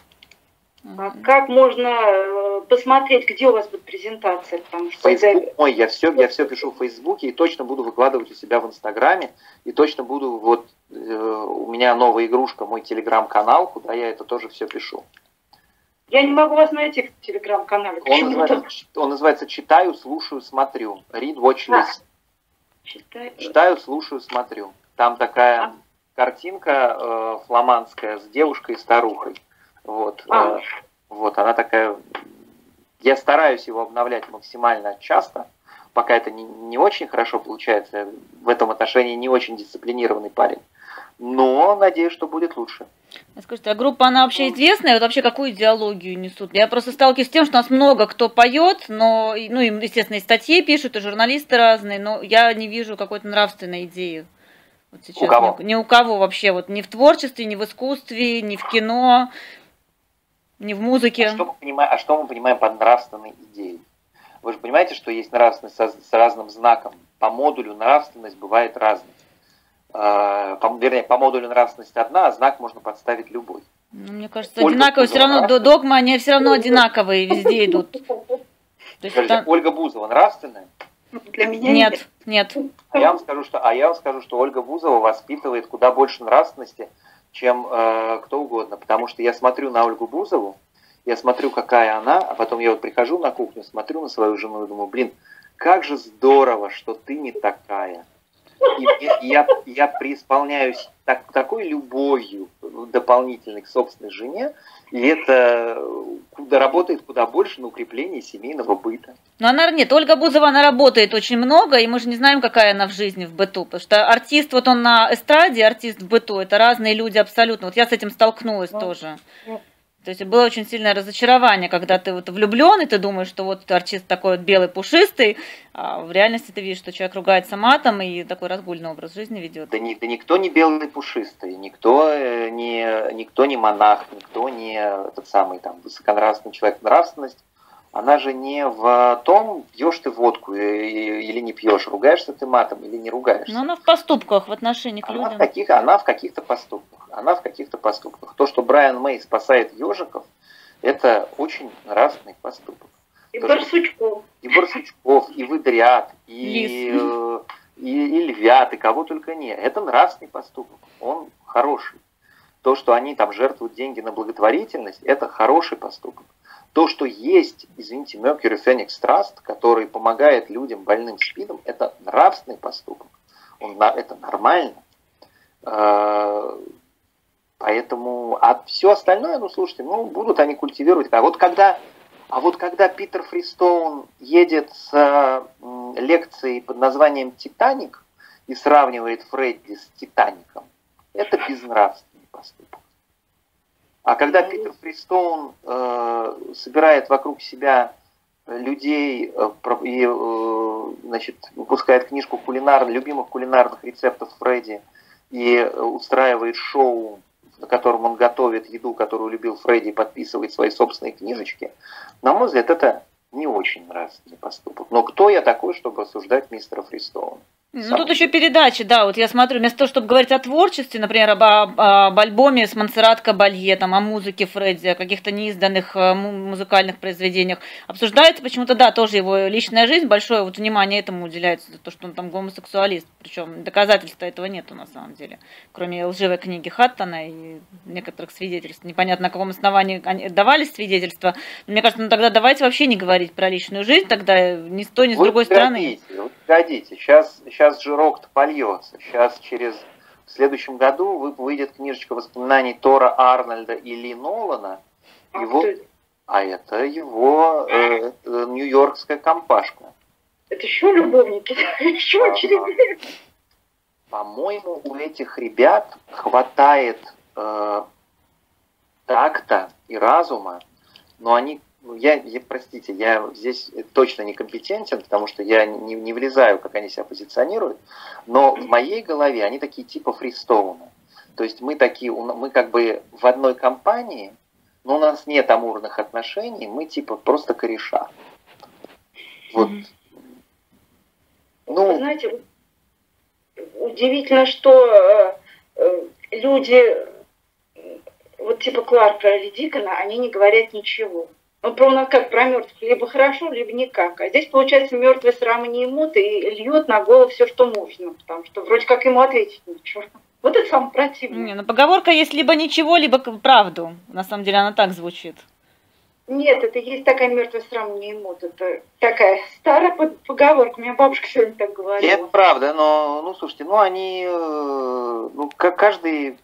А как можно э, посмотреть, где у вас будет презентация? Потому что Facebook мой, я все, я все пишу в Фейсбуке и точно буду выкладывать у себя в Инстаграме, и точно буду, вот э, у меня новая игрушка, мой телеграм-канал, куда я это тоже все пишу. Я не могу вас найти в телеграм-канале. Он называется, он называется «Читаю, слушаю, смотрю». Read, watch, list. А, читаю. читаю, слушаю, смотрю. Там такая а. картинка э, фламандская с девушкой и старухой. Вот, а. э, вот, она такая... Я стараюсь его обновлять максимально часто, пока это не, не очень хорошо получается. В этом отношении не очень дисциплинированный парень. Но надеюсь, что будет лучше. Скажите, а группа, она вообще известная? Вот вообще какую идеологию несут? Я просто сталкиваюсь с тем, что у нас много кто поет, но, ну, им, естественно, и статьи пишут, и журналисты разные, но я не вижу какой-то нравственной идеи. Вот сейчас у кого? Ни, ни у кого вообще, вот ни в творчестве, ни в искусстве, ни в кино, ни в музыке. А что мы понимаем, а что мы понимаем под нравственной идеей? Вы же понимаете, что есть нравственность с разным знаком. По модулю нравственность бывает разной. А, по, вернее, по модулю нравственность одна, а знак можно подставить любой. Ну, мне кажется, Ольга одинаковые все равно, нравственность. догмы, они все равно одинаковые, везде идут. То есть Скажите, там... Ольга Бузова нравственная? Для меня нет. Нет. А я вам скажу, что, а я вам скажу, что Ольга Бузова воспитывает куда больше нравственности, чем э, кто угодно. Потому что я смотрю на Ольгу Бузову, я смотрю, какая она, а потом я вот прихожу на кухню, смотрю на свою жену и думаю, блин, как же здорово, что ты не такая. И, я, я преисполняюсь так, такой любовью дополнительной к собственной жене, и это куда работает куда больше на укрепление семейного быта. Ну, она нет, Ольга Бузова, она работает очень много, и мы же не знаем, какая она в жизни в быту, потому что артист, вот он на эстраде, артист в быту, это разные люди абсолютно. Вот я с этим столкнулась ну, тоже. Ну, то есть было очень сильное разочарование, когда ты вот влюблен, и ты думаешь, что вот артист такой вот белый, пушистый, а в реальности ты видишь, что человек ругается матом и такой разгульный образ жизни ведет. Да, не, да никто не белый пушистый, никто э, не, никто не монах, никто не этот самый там высоконравственный человек. Нравственность она же не в том, пьешь ты водку или не пьешь, ругаешься ты матом или не ругаешься. Но она в поступках, в отношении к она людям. В каких, она в каких-то поступках. Она в каких-то поступках. То, что Брайан Мэй спасает ежиков, это очень нравственный поступок. И То, барсучков. И барсучков, и выдрят, и, э, и, и львят, и кого только не. Это нравственный поступок. Он хороший. То, что они там жертвуют деньги на благотворительность, это хороший поступок. То, что есть, извините, Mercury Phoenix Trust, который помогает людям больным спидом, это нравственный поступок. Он, это нормально. А, поэтому, а все остальное, ну, слушайте, ну, будут они культивировать. А вот когда, а вот когда Питер Фристоун едет с лекцией под названием «Титаник» и сравнивает Фредди с «Титаником», это безнравственный поступок. А когда Питер Фристоун э, собирает вокруг себя людей э, и э, значит, выпускает книжку кулинар, любимых кулинарных рецептов Фредди и устраивает шоу, на котором он готовит еду, которую любил Фредди, и подписывает свои собственные книжечки, на мой взгляд, это не очень нравственный поступок. Но кто я такой, чтобы осуждать мистера Фристоуна? Ну, тут еще передачи, да, вот я смотрю, вместо того, чтобы говорить о творчестве, например, об, об, об альбоме с Монсеррат Кабалье, там, о музыке Фредди, о каких-то неизданных э, музыкальных произведениях, обсуждается почему-то, да, тоже его личная жизнь, большое вот внимание этому уделяется, то, что он там гомосексуалист, причем доказательства этого нету на самом деле, кроме лживой книги Хаттона и некоторых свидетельств. Непонятно, на каком основании они давали свидетельства, но мне кажется, ну тогда давайте вообще не говорить про личную жизнь, тогда ни с той, ни с другой стороны. Вы погодите, сейчас, сейчас жирок-то польется. Сейчас через в следующем году выйдет книжечка воспоминаний Тора Арнольда и Ли Нолана. Его, а это его э, нью-йоркская компашка. Это еще любовники, еще очередные. По-моему, у этих ребят хватает э, такта и разума, но они ну, я, я, простите, я здесь точно не компетентен, потому что я не, не влезаю, как они себя позиционируют, но в моей голове они такие типа фристоуна. То есть мы такие, мы как бы в одной компании, но у нас нет амурных отношений, мы типа просто кореша. Вот. Ну, Вы знаете, удивительно, что э, э, люди, вот типа Кларка или Дикона, они не говорят ничего. Он про нас как про мертвых, либо хорошо, либо никак. А здесь, получается, мертвый срамы не имут и льет на голову все, что можно, потому что вроде как ему ответить ничего. Вот это самое противное. Не, ну поговорка есть либо ничего, либо правду. На самом деле она так звучит. Нет, это есть такая мертвая срам не имут. Это такая старая поговорка. У меня бабушка сегодня так говорила. Это правда, но, ну, слушайте, ну, они, э, ну, как каждый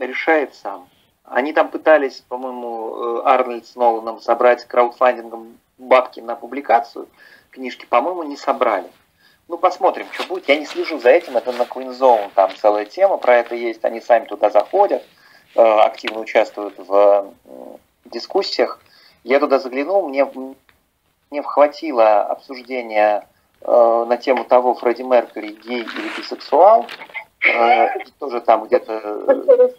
решает сам. Они там пытались, по-моему, э, Арнольд с Ноланом собрать краудфандингом бабки на публикацию книжки, по-моему, не собрали. Ну, посмотрим, что будет. Я не слежу за этим, это на Queen Zone, там целая тема про это есть, они сами туда заходят, э, активно участвуют в дискуссиях. Я туда заглянул, мне, мне хватило обсуждения э, на тему того, Фредди Меркьюри гей или бисексуал, тоже там где-то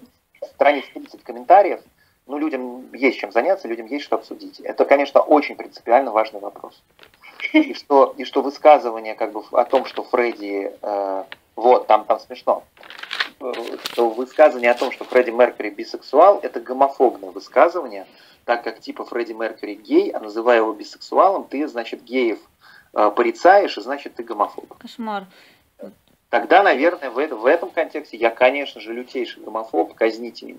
страниц 30 комментариев, ну, людям есть чем заняться, людям есть что обсудить. Это, конечно, очень принципиально важный вопрос. И что, и что высказывание как бы о том, что Фредди, э, вот, там, там смешно, что высказывание о том, что Фредди Меркьюри бисексуал, это гомофобное высказывание, так как типа Фредди Меркьюри гей, а называя его бисексуалом, ты, значит, геев э, порицаешь, и значит, ты гомофоб. Кошмар. Тогда, наверное, в, этом, в этом контексте я, конечно же, лютейший гомофоб, казните меня.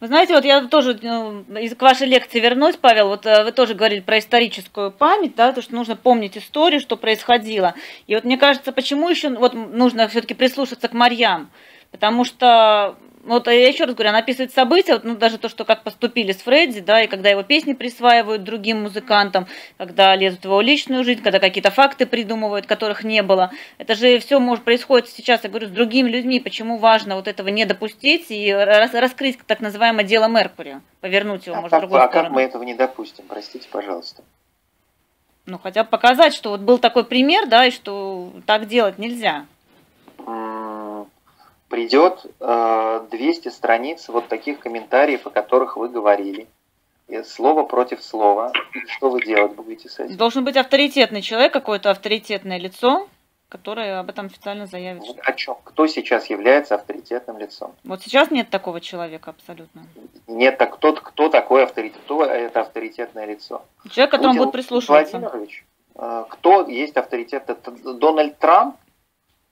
Вы знаете, вот я тоже ну, к вашей лекции вернусь, Павел, вот э, вы тоже говорили про историческую память, да, то, что нужно помнить историю, что происходило. И вот мне кажется, почему еще вот нужно все-таки прислушаться к Марьям, потому что вот я еще раз говорю, она описывает события, вот, ну, даже то, что как поступили с Фредди, да, и когда его песни присваивают другим музыкантам, когда лезут в его личную жизнь, когда какие-то факты придумывают, которых не было. Это же все может происходить сейчас, я говорю, с другими людьми. Почему важно вот этого не допустить и раскрыть так называемое дело Меркурия, повернуть его, а может, как, в другую а сторону. А как мы этого не допустим? Простите, пожалуйста. Ну, хотя бы показать, что вот был такой пример, да, и что так делать нельзя придет э, 200 страниц вот таких комментариев, о которых вы говорили. И слово против слова. И что вы делать будете с этим? Должен быть авторитетный человек, какое-то авторитетное лицо, которое об этом официально заявит. Вот о чем? Кто сейчас является авторитетным лицом? Вот сейчас нет такого человека абсолютно. Нет, так кто, кто такой авторитет? Кто это авторитетное лицо? Человек, которому Путин, будет прислушиваться. Владимирович, э, кто есть авторитет? Это Дональд Трамп?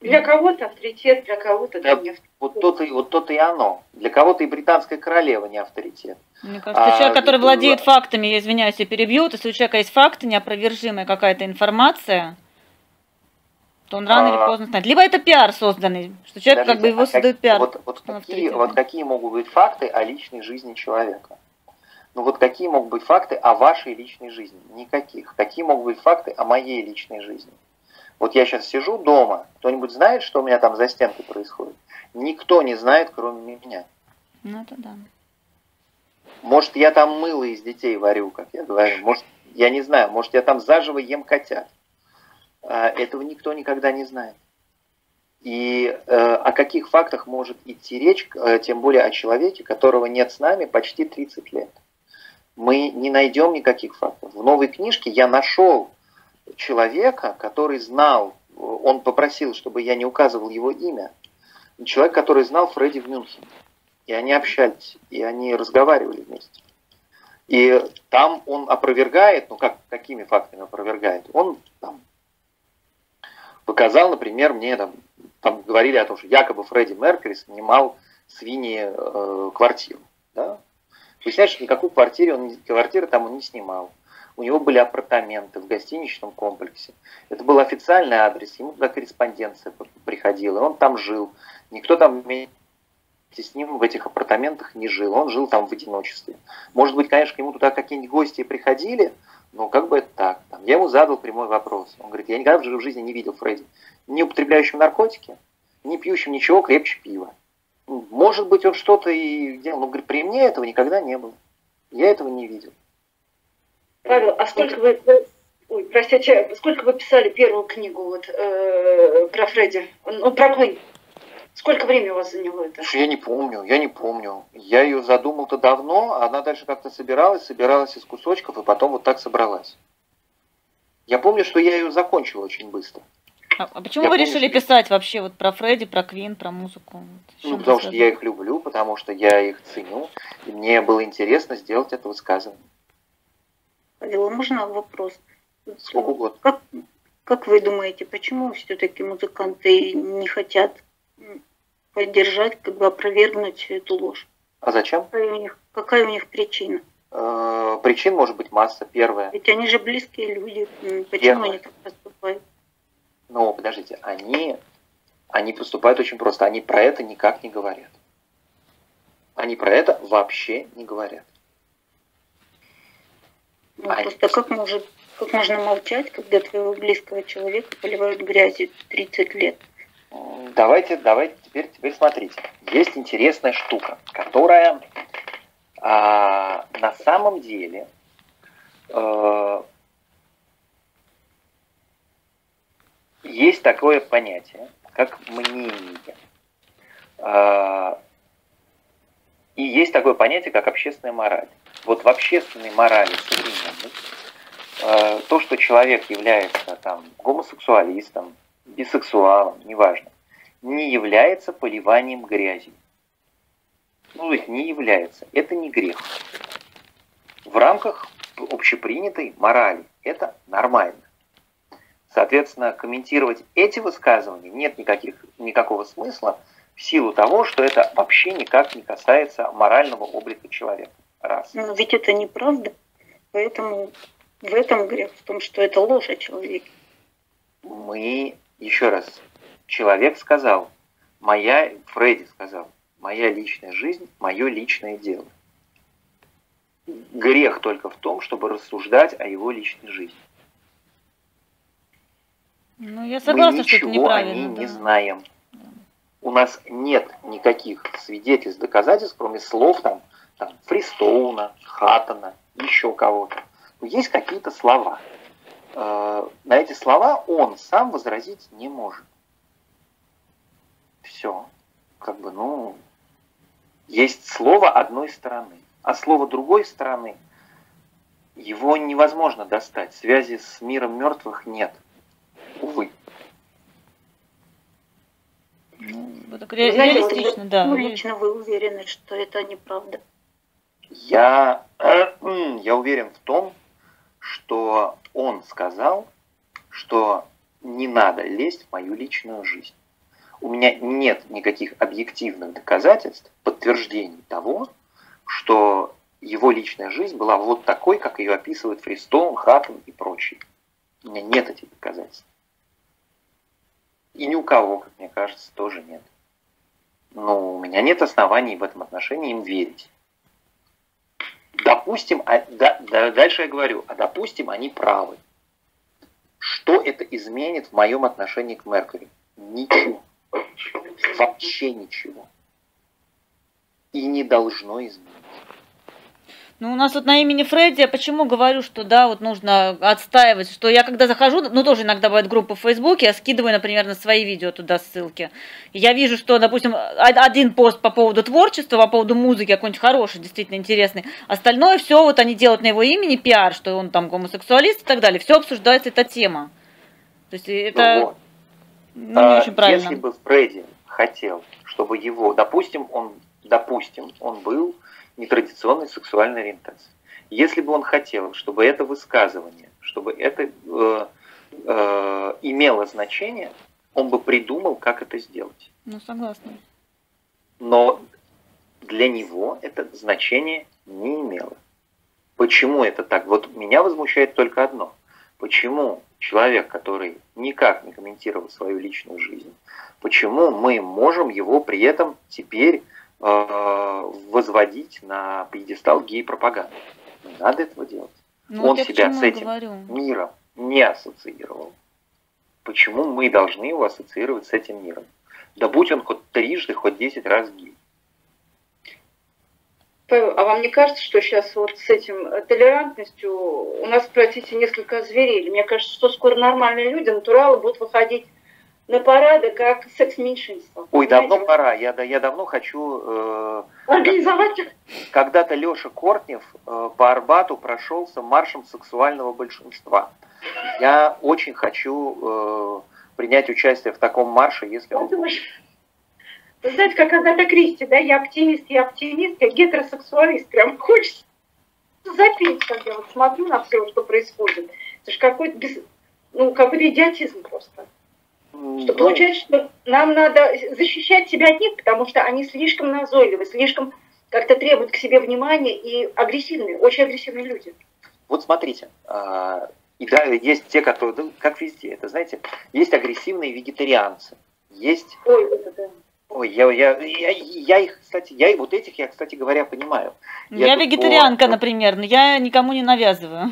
Для кого-то авторитет, для кого-то да, не авторитет. Вот то-то, вот то-то и оно. Для кого-то и британская королева не авторитет. Мне кажется, а, человек, который владеет фактами, я извиняюсь, я перебью, если у человека есть факты, неопровержимая какая-то информация, то он рано а, или поздно знает. Либо это пиар созданный, что человек как бы его а создает пиар. Вот, вот, какие, вот какие могут быть факты о личной жизни человека? Ну вот какие могут быть факты о вашей личной жизни? Никаких. Какие могут быть факты о моей личной жизни? Вот я сейчас сижу дома, кто-нибудь знает, что у меня там за стенкой происходит? Никто не знает, кроме меня. Ну это да. Может, я там мыло из детей варю, как я говорю. Может, я не знаю, может, я там заживо ем котят. А, этого никто никогда не знает. И э, о каких фактах может идти речь, э, тем более о человеке, которого нет с нами почти 30 лет. Мы не найдем никаких фактов. В новой книжке я нашел человека, который знал, он попросил, чтобы я не указывал его имя, человек, который знал Фредди в Мюнхене. И они общались, и они разговаривали вместе. И там он опровергает, ну как, какими фактами опровергает? Он там показал, например, мне там там говорили о том, что якобы Фредди Меркьюри снимал свиньи э, квартиру. Да? Выясняется, что никакой квартиры, он, квартиры там он не снимал. У него были апартаменты в гостиничном комплексе. Это был официальный адрес, ему туда корреспонденция приходила, он там жил. Никто там вместе с ним в этих апартаментах не жил, он жил там в одиночестве. Может быть, конечно, к нему туда какие-нибудь гости приходили, но как бы это так. Там, я ему задал прямой вопрос. Он говорит, я никогда в жизни не видел Фредди не употребляющим наркотики, не пьющим ничего крепче пива. Может быть, он что-то и делал, но говорит, при мне этого никогда не было. Я этого не видел. Павел, а сколько вы, ой, простите, сколько вы писали первую книгу вот, э, про Фредди, ну, про Квин? Сколько времени у вас заняло это? Я не помню, я не помню. Я ее задумал-то давно, а она дальше как-то собиралась, собиралась из кусочков, и потом вот так собралась. Я помню, что я ее закончил очень быстро. А, а почему я вы помню, решили что... писать вообще вот про Фредди, про Квин, про музыку? Вот, ну, потому что я их люблю, потому что я их ценю, и мне было интересно сделать это высказывание. Павел, можно вопрос? Сколько угодно. Как, как вы думаете, почему все-таки музыканты не хотят поддержать, как бы опровергнуть эту ложь? А зачем? Какая у них, какая у них причина? Э, причин может быть масса. Первая. Ведь они же близкие люди. Почему Первое. они так поступают? Но подождите, они, они поступают очень просто. Они про это никак не говорят. Они про это вообще не говорят. Просто как, может, как можно молчать, когда твоего близкого человека поливают грязью 30 лет? Давайте, давайте, теперь, теперь смотрите. Есть интересная штука, которая а, на самом деле а, Есть такое понятие, как мнение. А, и есть такое понятие, как общественная мораль. Вот в общественной морали современной а, то, что человек является там, гомосексуалистом, бисексуалом, неважно, не является поливанием грязью. Ну, то есть не является. Это не грех. В рамках общепринятой морали это нормально. Соответственно, комментировать эти высказывания нет никаких, никакого смысла в силу того, что это вообще никак не касается морального облика человека. Раз. Но ведь это неправда. Поэтому в этом грех, в том, что это ложь о человеке. Мы, еще раз, человек сказал, моя, Фредди сказал, моя личная жизнь, мое личное дело. Грех только в том, чтобы рассуждать о его личной жизни. Ну, я согласна, Мы что это неправильно. о ней да. не знаем. У нас нет никаких свидетельств, доказательств, кроме слов там, там Фристоуна, Хаттона, еще кого-то. Есть какие-то слова. Э, на эти слова он сам возразить не может. Все. Как бы, ну, есть слово одной стороны, а слово другой стороны его невозможно достать. Связи с миром мертвых нет. Увы. Ну, это ре- реалистично, да. Ну, лично вы уверены, что это неправда? Я, я уверен в том, что он сказал, что не надо лезть в мою личную жизнь. У меня нет никаких объективных доказательств, подтверждений того, что его личная жизнь была вот такой, как ее описывает Фристон, Хаттон и прочие. У меня нет этих доказательств. И ни у кого, как мне кажется, тоже нет. Но у меня нет оснований в этом отношении им верить. Допустим, а, да, да, дальше я говорю, а допустим, они правы. Что это изменит в моем отношении к Меркури? Ничего. Вообще ничего. И не должно изменить. Ну, у нас вот на имени Фредди, я почему говорю, что да, вот нужно отстаивать, что я когда захожу, ну, тоже иногда бывает группа в Фейсбуке, я скидываю, например, на свои видео туда ссылки. И я вижу, что, допустим, один пост по поводу творчества, по поводу музыки, какой-нибудь хороший, действительно интересный. Остальное все вот они делают на его имени пиар, что он там гомосексуалист и так далее. Все обсуждается эта тема. То есть это ну, вот. ну, не а, очень правильно. Если бы Фредди хотел, чтобы его, допустим, он, допустим, он был нетрадиционной сексуальной ориентации. Если бы он хотел, чтобы это высказывание, чтобы это э, э, имело значение, он бы придумал, как это сделать. Ну, согласна. Но для него это значение не имело. Почему это так? Вот меня возмущает только одно. Почему человек, который никак не комментировал свою личную жизнь, почему мы можем его при этом теперь возводить на пьедестал гей-пропаганды. Не надо этого делать. Ну, Он себя с этим говорю. миром не ассоциировал. Почему мы должны его ассоциировать с этим миром? Да будь он хоть трижды, хоть десять раз гей. А вам не кажется, что сейчас вот с этим э, толерантностью у нас, простите, несколько озверели? Мне кажется, что скоро нормальные люди, натуралы, будут выходить на парады как секс-меньшинство. Ой, понимаете? давно пора. Я, да, я давно хочу... Э, Организовать Когда-то Леша Кортнев э, по Арбату прошелся маршем сексуального большинства. Я очень хочу э, принять участие в таком марше, если он... Вы знаете, как когда-то Кристи, да, я оптимист, я оптимист, я гетеросексуалист. Прям хочется запеть, когда я вот смотрю на все, что происходит. Это же какой-то без... ну, какой-то идиотизм просто. Что получается, что нам надо защищать себя от них, потому что они слишком назойливы, слишком как-то требуют к себе внимания и агрессивные, очень агрессивные люди. Вот смотрите, а, и да, есть те, которые, как везде, это знаете, есть агрессивные вегетарианцы, есть... Ой, это да. Ой, я, я, я, я их, кстати, я вот этих, я, кстати говоря, понимаю. Я, я вегетарианка, по... например, но я никому не навязываю.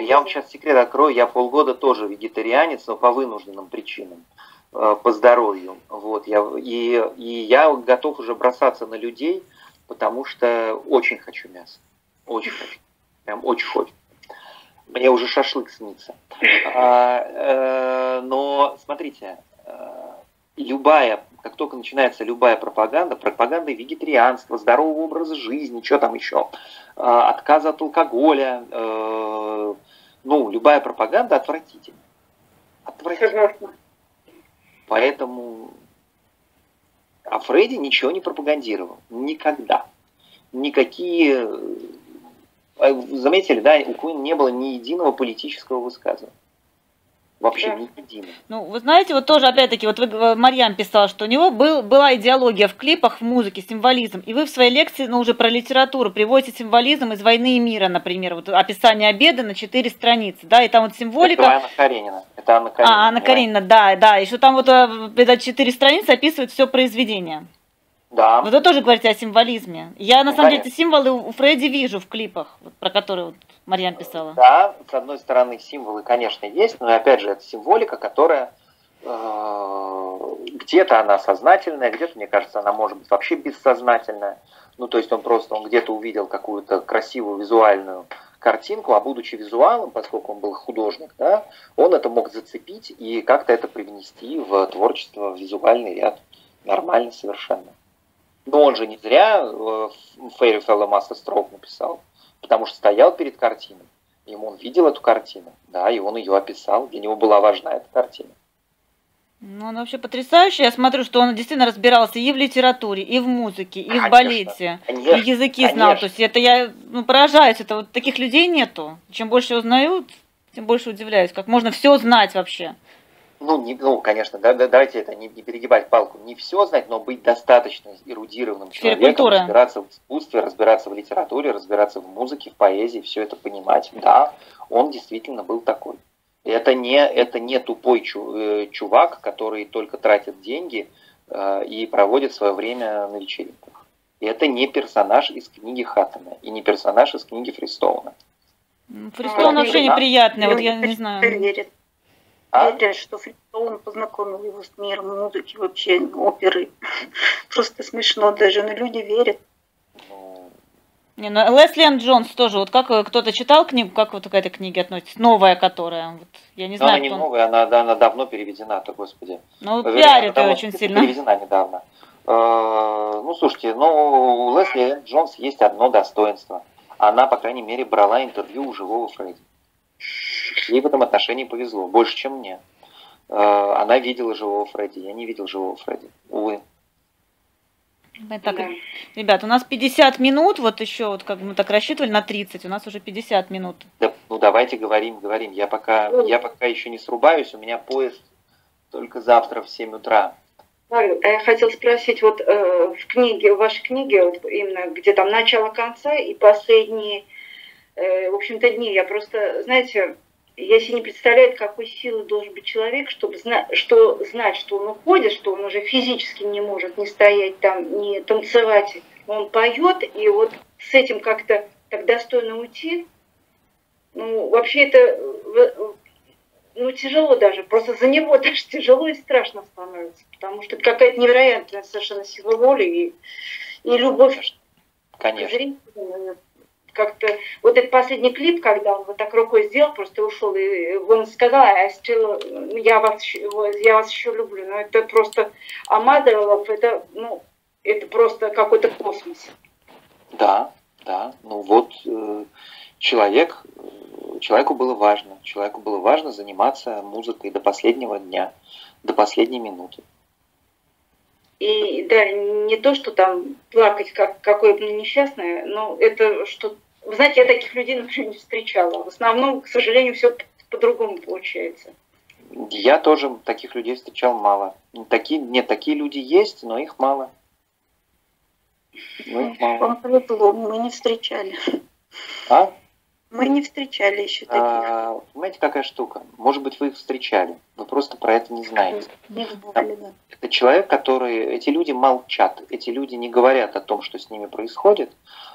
Я вам сейчас секрет открою, я полгода тоже вегетарианец, но по вынужденным причинам, э, по здоровью. Вот, я, и, и я готов уже бросаться на людей, потому что очень хочу мяса. Очень хочу. Прям очень хочу. Мне уже шашлык снится. А, э, но смотрите, э, любая, как только начинается любая пропаганда, пропаганда вегетарианства, здорового образа жизни, что там еще, а, отказа от алкоголя, э, ну, любая пропаганда отвратительна. Отвратительна. Поэтому а Фредди ничего не пропагандировал. Никогда. Никакие... Э, заметили, да, у Куин не было ни единого политического высказывания. Вообще да. не единый. Ну, вы знаете, вот тоже, опять-таки, вот вы, Марьям писала, что у него был, была идеология в клипах, в музыке, символизм. И вы в своей лекции, ну, уже про литературу, приводите символизм из «Войны и мира», например, вот описание обеда на четыре страницы, да, и там вот символика... Это Анна Каренина. Это Анна Каренина. А, Анна Каренина, да, да, и что там вот э, это четыре страницы описывает все произведение. Да. Вот вы тоже говорите о символизме. Я, на ну, самом конечно. деле, символы у Фредди вижу в клипах, вот, про которые вот Марьян писала. Да, с одной стороны, символы, конечно, есть, но опять же, это символика, которая э, где-то она сознательная, где-то, мне кажется, она может быть вообще бессознательная. Ну, то есть он просто, он где-то увидел какую-то красивую визуальную картинку, а будучи визуалом, поскольку он был художник, да, он это мог зацепить и как-то это привнести в творчество, в визуальный ряд. Нормально совершенно. Но он же не зря Фейри Фелла Масса Строк написал потому что стоял перед картиной, ему он видел эту картину, да, и он ее описал, для него была важна эта картина. Ну, он вообще потрясающий. Я смотрю, что он действительно разбирался и в литературе, и в музыке, и конечно, в балете, конечно, и языки конечно. знал. То есть это я ну, поражаюсь, это вот таких людей нету. Чем больше узнают, тем больше удивляюсь, как можно все знать вообще ну, не, ну, конечно, да, да, давайте это не, не перегибать палку, не все знать, но быть достаточно эрудированным человеком, разбираться в искусстве, разбираться в литературе, разбираться в музыке, в поэзии, все это понимать. Да, он действительно был такой. Это не, это не тупой чу, э, чувак, который только тратит деньги э, и проводит свое время на вечеринках. Это не персонаж из книги Хаттона и не персонаж из книги Фристоуна. Фристоун вообще неприятный, вот я не знаю. А? Верят, что Фристоун познакомил его с миром музыки, вообще оперы. Просто смешно даже, но люди верят. Ну, Не, ну Лесли Энн Джонс тоже, вот как кто-то читал книгу, как вот к этой книге относится? Новая, которая, вот, я не знаю. она не он... новая, она, она давно переведена-то, господи. Ну, пиарит ее очень сильно. Переведена недавно. Э, ну, слушайте, ну, у Лесли Энн Джонс есть одно достоинство. Она, по крайней мере, брала интервью у живого Фредди. Ей в этом отношении повезло, больше, чем мне. Э, она видела живого Фредди, я не видел живого Фредди, увы. Так, да. Ребят, у нас 50 минут, вот еще, вот как мы так рассчитывали на 30, у нас уже 50 минут. Да, ну давайте говорим, говорим. Я пока, я пока еще не срубаюсь, у меня поезд только завтра в 7 утра. Павел, а я хотел спросить, вот э, в книге, в вашей книге, вот именно где там начало конца и последние, э, в общем-то, дни, я просто, знаете, я себе не представляю, какой силы должен быть человек, чтобы зна что, знать, что он уходит, что он уже физически не может не стоять там, не танцевать. Он поет, и вот с этим как-то так достойно уйти. Ну, вообще это ну, тяжело даже. Просто за него даже тяжело и страшно становится. Потому что это какая-то невероятная совершенно сила воли и, и любовь Конечно. Как-то вот этот последний клип, когда он вот так рукой сделал, просто ушел, и он сказал, а still, я вас, я вас еще люблю, но это просто, а это, ну, это просто какой-то космос. Да, да, ну вот э, человек, человеку было важно, человеку было важно заниматься музыкой до последнего дня, до последней минуты. И да, не то, что там плакать, как какое-то несчастное, но это что вы знаете, я таких людей, например, не встречала. В основном, к сожалению, все по-другому получается. Я тоже таких людей встречал мало. Такие, нет, такие люди есть, но их мало. Но их мало. Вам повезло, мы не встречали. А? Мы не встречали еще таких. А, понимаете, какая штука? Может быть, вы их встречали, вы просто про это не знаете. Не знали, да. Это человек, который... Эти люди молчат, эти люди не говорят о том, что с ними происходит,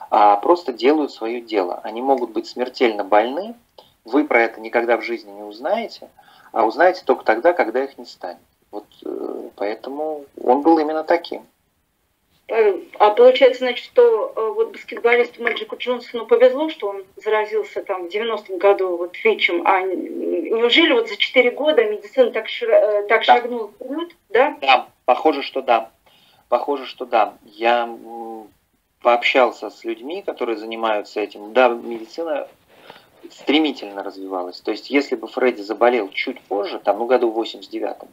а просто делают свое дело. Они могут быть смертельно больны, вы про это никогда в жизни не узнаете, а узнаете только тогда, когда их не станет. Вот э, поэтому он был именно таким. А получается, значит, что э, вот баскетболисту Мэджику Джонсону повезло, что он заразился там в 90-м году вот ВИЧем, а неужели вот за 4 года медицина так, э, так да. шагнула вперед, да? Да, похоже, что да. Похоже, что да. Я пообщался с людьми, которые занимаются этим, да, медицина стремительно развивалась. То есть, если бы Фредди заболел чуть позже, там, ну, году в 89-м,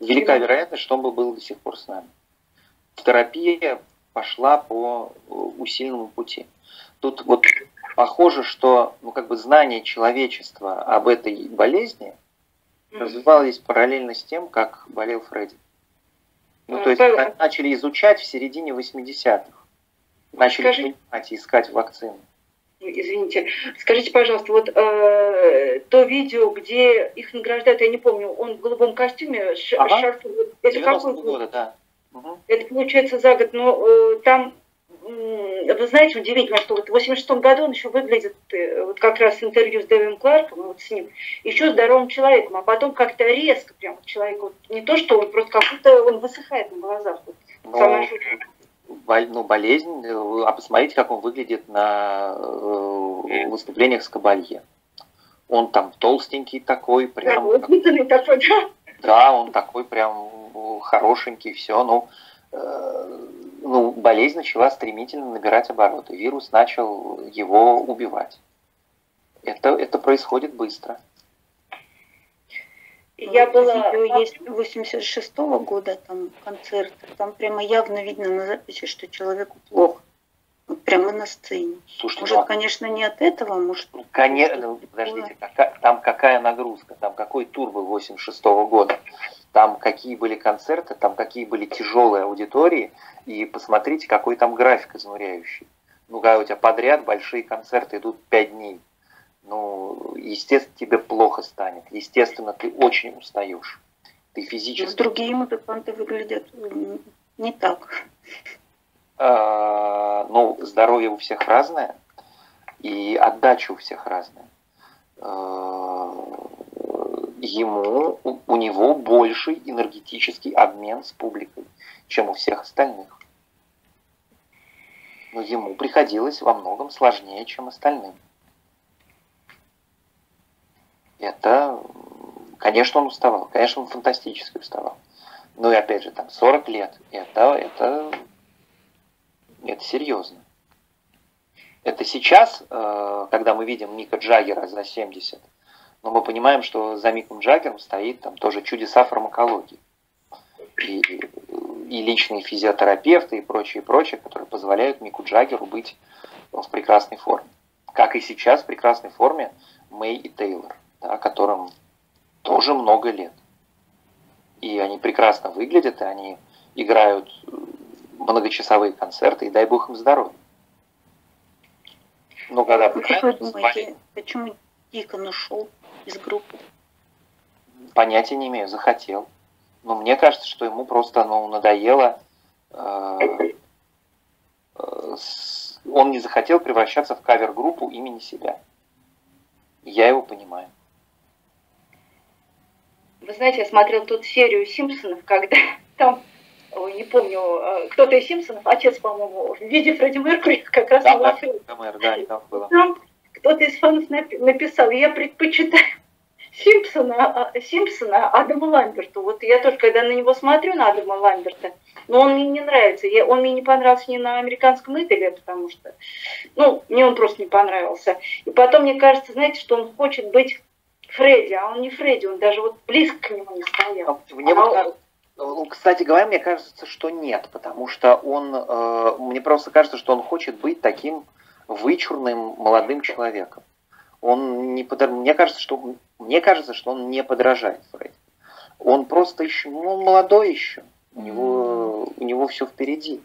велика вероятность, что он бы был до сих пор с нами. Терапия пошла по усиленному пути. Тут вот похоже, что ну, как бы знание человечества об этой болезни развивалось параллельно с тем, как болел Фредди. Ну, то есть начали изучать в середине 80-х начали Скажи... понимать и искать вакцины. Извините, скажите, пожалуйста, вот э, то видео, где их награждают, я не помню, он в голубом костюме, ш, ага. шарф, это какой года, да. Угу. Это получается за год, но э, там, э, вы знаете, удивительно, что вот в 86 году он еще выглядит, э, вот как раз интервью с Дэвидом Кларком, вот с ним, еще здоровым человеком, а потом как-то резко прям человек, вот, не то, что он просто как-то он высыхает на глазах. Вот, но ну, болезнь, э, а посмотрите, как он выглядит на э, выступлениях с Кабалье. Он там толстенький такой, прям... Да, такой, да. Да, он такой прям хорошенький, все, ну, э, ну, болезнь начала стремительно набирать обороты, вирус начал его убивать. Это, это происходит быстро. Я была... Видео есть 86 -го года, там концерт, там прямо явно видно на записи, что человеку плохо. Вот прямо на сцене. Слушайте, может, ну, конечно, не от этого, может... Ну, конечно, ну, подождите, какая, там какая нагрузка, там какой тур был 86 -го года, там какие были концерты, там какие были тяжелые аудитории, и посмотрите, какой там график изнуряющий. Ну, когда у тебя подряд большие концерты идут 5 дней, ну, естественно, тебе плохо станет. Естественно, ты очень устаешь. Ты физически... Другие музыканты выглядят не так. А, ну, здоровье у всех разное, и отдача у всех разная. Ему, у, него больший энергетический обмен с публикой, чем у всех остальных. Но ему приходилось во многом сложнее, чем остальным. Это, конечно, он уставал, конечно, он фантастически уставал. Ну и опять же, там 40 лет, это, это, это серьезно. Это сейчас, э, когда мы видим Мика Джаггера за 70, но мы понимаем, что за Миком Джаггером стоит там тоже чудеса фармакологии. И, и личные физиотерапевты и прочее, прочее, которые позволяют Мику Джаггеру быть в прекрасной форме. Как и сейчас в прекрасной форме Мэй и Тейлор, да, которым тоже много лет. И они прекрасно выглядят, и они играют многочасовые концерты, и дай бог им здоровья. Ну, когда как вы думаете, почему Дикон ушел из группы? Понятия не имею, захотел. Но мне кажется, что ему просто ну, надоело. Э, э, он не захотел превращаться в кавер-группу имени себя. Я его понимаю. Вы знаете, я смотрел тут серию Симпсонов, когда там ой, не помню, э, кто-то из Симпсонов, отец, по-моему, в виде Фредди Меркури как раз да, да, да, там было. Там кто-то из фанов написал, я предпочитаю Симпсона, а, Симпсона Адама Ламберту. Вот я тоже, когда на него смотрю, на Адама Ламберта, но он мне не нравится. Я, он мне не понравился ни на американском идоле, потому что, ну, мне он просто не понравился. И потом мне кажется, знаете, что он хочет быть Фредди, а он не Фредди, он даже вот близко к нему не стоял. Мне а вот, ну, кстати говоря, мне кажется, что нет, потому что он, э, мне просто кажется, что он хочет быть таким вычурным молодым человеком. Он не подор... мне кажется, что мне кажется, что он не подражает Фредди. Он просто еще, ну, молодой еще, у него, у него все впереди.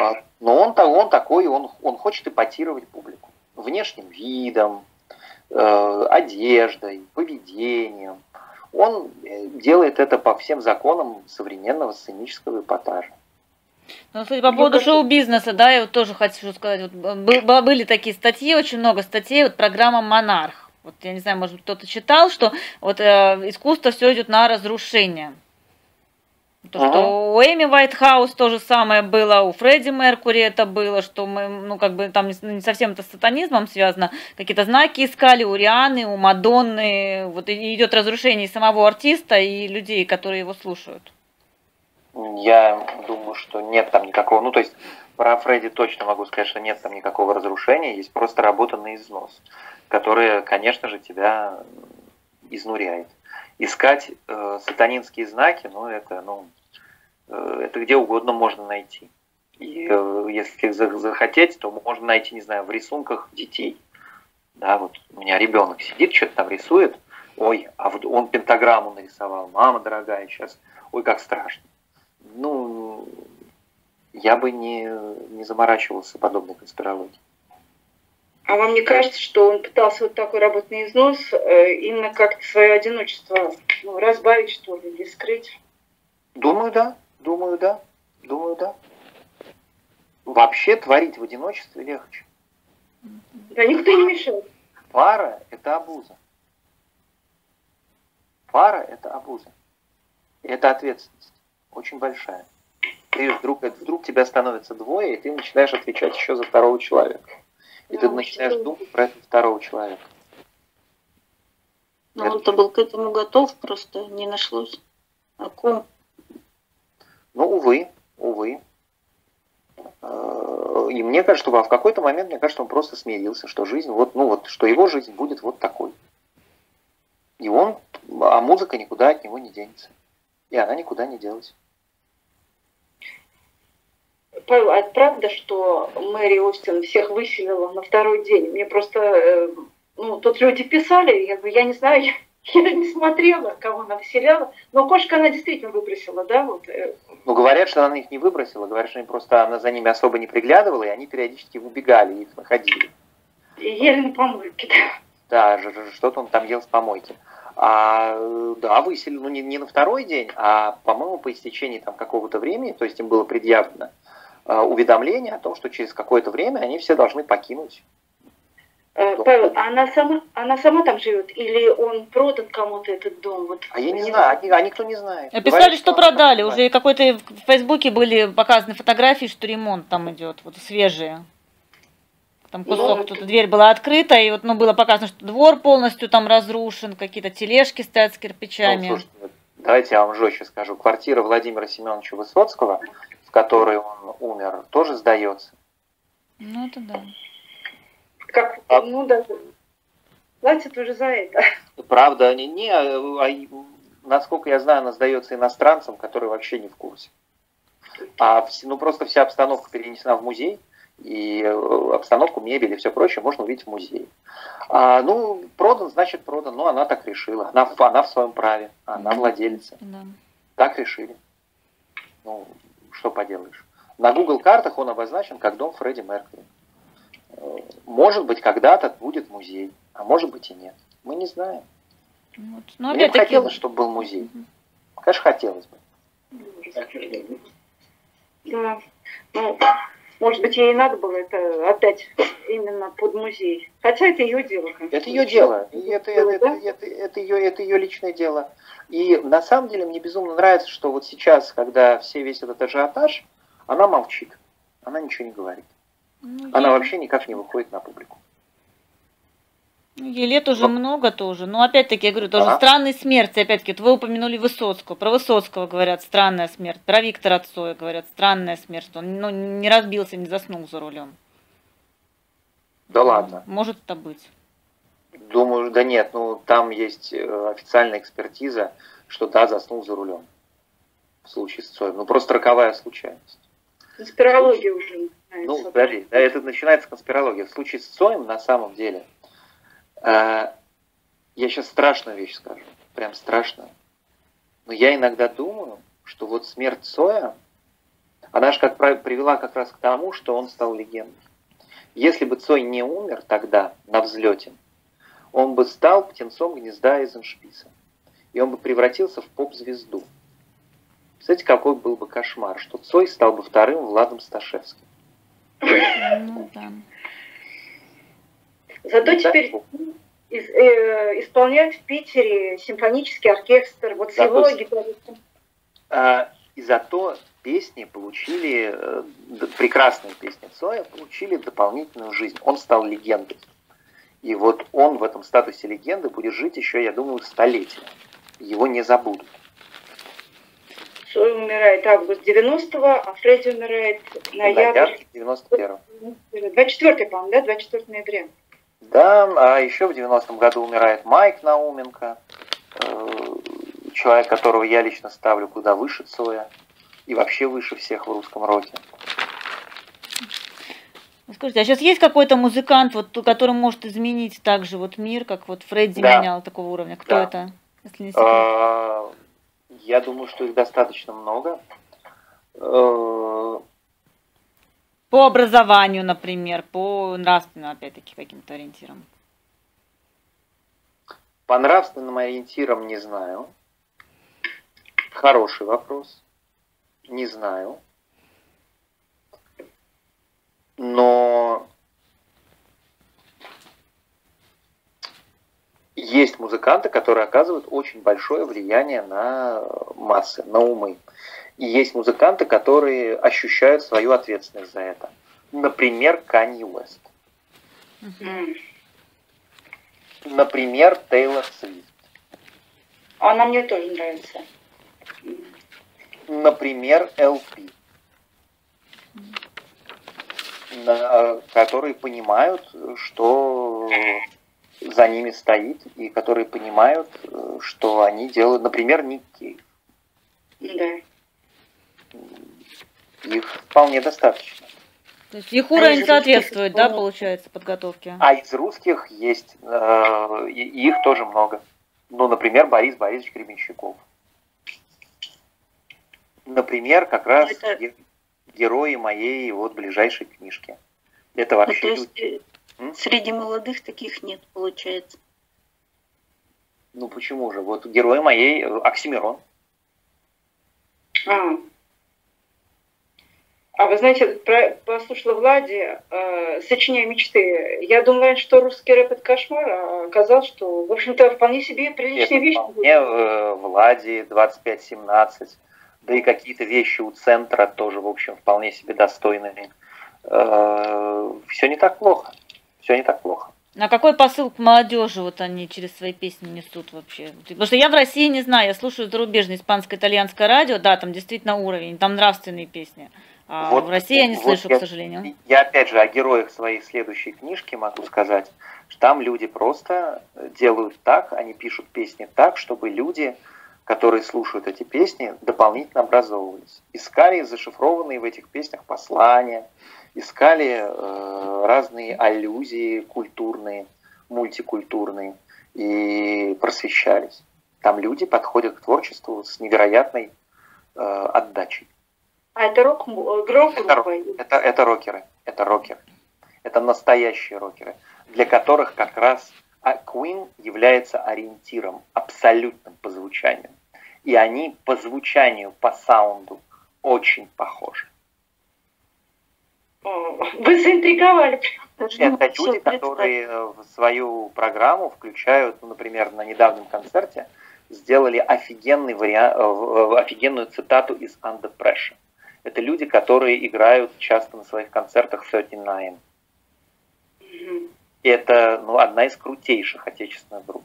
А, но он, он такой, он, он хочет эпатировать публику внешним видом, э, одеждой, поведением он э, делает это по всем законам современного сценического эпатажа. Ну, кстати, по поводу шоу-бизнеса, да, я вот тоже хочу сказать, вот, были такие статьи, очень много статей, вот программа «Монарх». Вот я не знаю, может кто-то читал, что вот э, искусство все идет на разрушение. То, ага. что у Эми Уайтхаус то же самое было, у Фредди Меркури это было, что мы, ну, как бы там не совсем это с сатанизмом связано, какие-то знаки искали у Рианы, у Мадонны, вот идет разрушение самого артиста и людей, которые его слушают. Я думаю, что нет там никакого, ну, то есть про Фредди точно могу сказать, что нет там никакого разрушения, есть просто работа на износ, которая, конечно же, тебя изнуряет искать э, сатанинские знаки, ну, это, ну, э, это где угодно можно найти. И э, если захотеть, то можно найти, не знаю, в рисунках детей. Да, вот у меня ребенок сидит, что-то там рисует, ой, а вот он пентаграмму нарисовал, мама дорогая, сейчас, ой, как страшно. Ну, я бы не, не заморачивался подобной конспирологией. А вам не кажется, что он пытался вот такой работать на износ, э, именно как-то свое одиночество ну, разбавить, что ли, или скрыть? Думаю, да. Думаю, да. Думаю, да. Вообще творить в одиночестве легче. Да никто не мешает. Пара – это обуза. Пара – это обуза. Это ответственность. Очень большая. Ты вдруг, вдруг тебя становится двое, и ты начинаешь отвечать еще за второго человека. И ты начинаешь думать про этого второго человека. Но это... он-то был к этому готов, просто не нашлось о ком. Ну, увы, увы. Э, и мне кажется, что в какой-то момент, мне кажется, он просто смирился, что жизнь, вот, ну вот, что его жизнь будет вот такой. И он, а музыка никуда от него не денется. И она никуда не делась. Павел, а это правда, что Мэри Остин всех выселила на второй день? Мне просто, э, ну, тут люди писали, я, я не знаю, я, я не смотрела, кого она выселяла, но кошка она действительно выбросила, да? Вот. Э. Ну, говорят, что она их не выбросила, говорят, что просто она за ними особо не приглядывала, и они периодически убегали, их находили. И ели на помойке, да. Да, что-то он там ел с помойки. А, да, выселили, ну не, не на второй день, а, по-моему, по истечении там какого-то времени, то есть им было предъявлено, Э, уведомление о том, что через какое-то время они все должны покинуть Э, Павел, а она сама, она сама там живет или он продан кому-то этот дом? Вот, а я не, не знаю, а, а никто не знает. Описали, Говорят, что, что продали, уже какой-то в Фейсбуке были показаны фотографии, что ремонт там идет, вот свежие. Там кусок, тут дверь была открыта, и вот ну, было показано, что двор полностью там разрушен, какие-то тележки стоят с кирпичами. Ну, слушайте, давайте я вам жестче скажу. Квартира Владимира Семеновича Высоцкого, в которой он умер, тоже сдается. Ну, это да. Как, а... ну да, платят уже за это. Правда, не, не а, а, насколько я знаю, она сдается иностранцам, которые вообще не в курсе. А ну просто вся обстановка перенесена в музей, и э, обстановку, мебель и все прочее можно увидеть в музее. А, ну, продан, значит продан. Ну, она так решила. Она, она в своем праве. Она владелица. Да. Так решили. Ну, что поделаешь. На Google картах он обозначен как дом Фредди Меркьюри. Может быть, когда-то будет музей, а может быть и нет. Мы не знаем. Вот. Но Мне бы хотелось, чтобы был музей. Угу. Конечно, хотелось бы. Да. Ну, может быть, ей надо было это отдать именно под музей. Хотя это ее дело. Конечно. Это ее дело. И это, это, это, это, это, ее, это ее личное дело. И на самом деле мне безумно нравится, что вот сейчас, когда все весь этот ажиотаж, она молчит. Она ничего не говорит. Ну, Она я... вообще никак не выходит на публику. Ей лет уже Но... много тоже. Но опять-таки, я говорю, тоже а? странные смерти. Опять-таки, вот вы упомянули Высоцкого. Про Высоцкого говорят, странная смерть. Про Виктора Цоя говорят, странная смерть. Он ну, не разбился, не заснул за рулем. Да ладно. Может это быть. Думаю, да нет, ну там есть э, официальная экспертиза, что да, заснул за рулем. В случае с Цоем. Ну просто роковая случайность. Конспирология уже. Ну, подожди, да, это начинается конспирология. В случае с Цоем, на самом деле, э, я сейчас страшную вещь скажу, прям страшную. Но я иногда думаю, что вот смерть Цоя, она же как привела как раз к тому, что он стал легендой. Если бы Цой не умер тогда на взлете, он бы стал птенцом гнезда из Эншписа. И он бы превратился в поп-звезду. Представляете, какой был бы кошмар, что Цой стал бы вторым Владом Сташевским. Ну, да. Зато теперь из, э, исполняет в Питере симфонический оркестр, вот с его гитаристом. А, и зато песни получили, э, прекрасные песни Цоя получили дополнительную жизнь. Он стал легендой. И вот он в этом статусе легенды будет жить еще, я думаю, столетия. Его не забудут. Цой умирает август 90-го, а Фредди умирает ноябрь 91-го. 24 по-моему, да? 24 ноября. Да, а еще в 90-м году умирает Майк Науменко, э, человек, которого я лично ставлю куда выше Цоя и вообще выше всех в русском роке. Скажите, а сейчас есть какой-то музыкант, вот, который может изменить также вот мир, как вот Фредди да. менял такого уровня? Кто да. это? Если не а, я думаю, что их достаточно много. По образованию, например, по нравственным, опять-таки, каким-то ориентирам. По нравственным ориентирам не знаю. Хороший вопрос. Не знаю. Но есть музыканты, которые оказывают очень большое влияние на массы, на умы. И есть музыканты, которые ощущают свою ответственность за это. Например, Канье Уэст. Например, Тейлор Свифт. Она мне тоже нравится. Например, LP. Которые понимают, что за ними стоит и которые понимают, э, что они делают, например, Ник Кейв. Да. Их вполне достаточно. То есть их уровень а соответствует, да, получается, подготовке? А из русских есть, э, их тоже много. Ну, например, Борис Борисович Гребенщиков. Например, как раз Это... герои моей вот ближайшей книжки. Это вообще... Ну, то есть, Среди молодых таких нет, получается. Ну почему же? Вот герой моей э, Оксимирон. А. А вы знаете, про, послушала Влади, э, сочиняя мечты. Я думала, что русский рэп это кошмар, а оказалось, что, в общем-то, вполне себе приличная вещь. Вполне э, Влади 25-17, да и какие-то вещи у центра тоже, в общем, вполне себе достойные. Э, все не так плохо. Все не так плохо. А какой посыл к молодежи вот они через свои песни несут вообще? Потому что я в России не знаю, я слушаю зарубежное испанско-итальянское радио, да, там действительно уровень, там нравственные песни. А вот, в России я не вот слышу, я, к сожалению. Я опять же о героях своей следующей книжки могу сказать, что там люди просто делают так, они пишут песни так, чтобы люди, которые слушают эти песни, дополнительно образовывались. Искали зашифрованные в этих песнях послания, искали э, разные аллюзии культурные, мультикультурные и просвещались. Там люди подходят к творчеству с невероятной э, отдачей. А это рок, рок это, это, это рокеры. Это рокеры. Это настоящие рокеры, для которых как раз а, Queen является ориентиром абсолютным по звучанию. И они по звучанию, по саунду очень похожи. Вы заинтриговали. Это люди, которые в свою программу включают, ну, например, на недавнем концерте сделали офигенный вариант, офигенную цитату из Under Pressure. Это люди, которые играют часто на своих концертах 39. Mm-hmm. Это ну, одна из крутейших отечественных групп.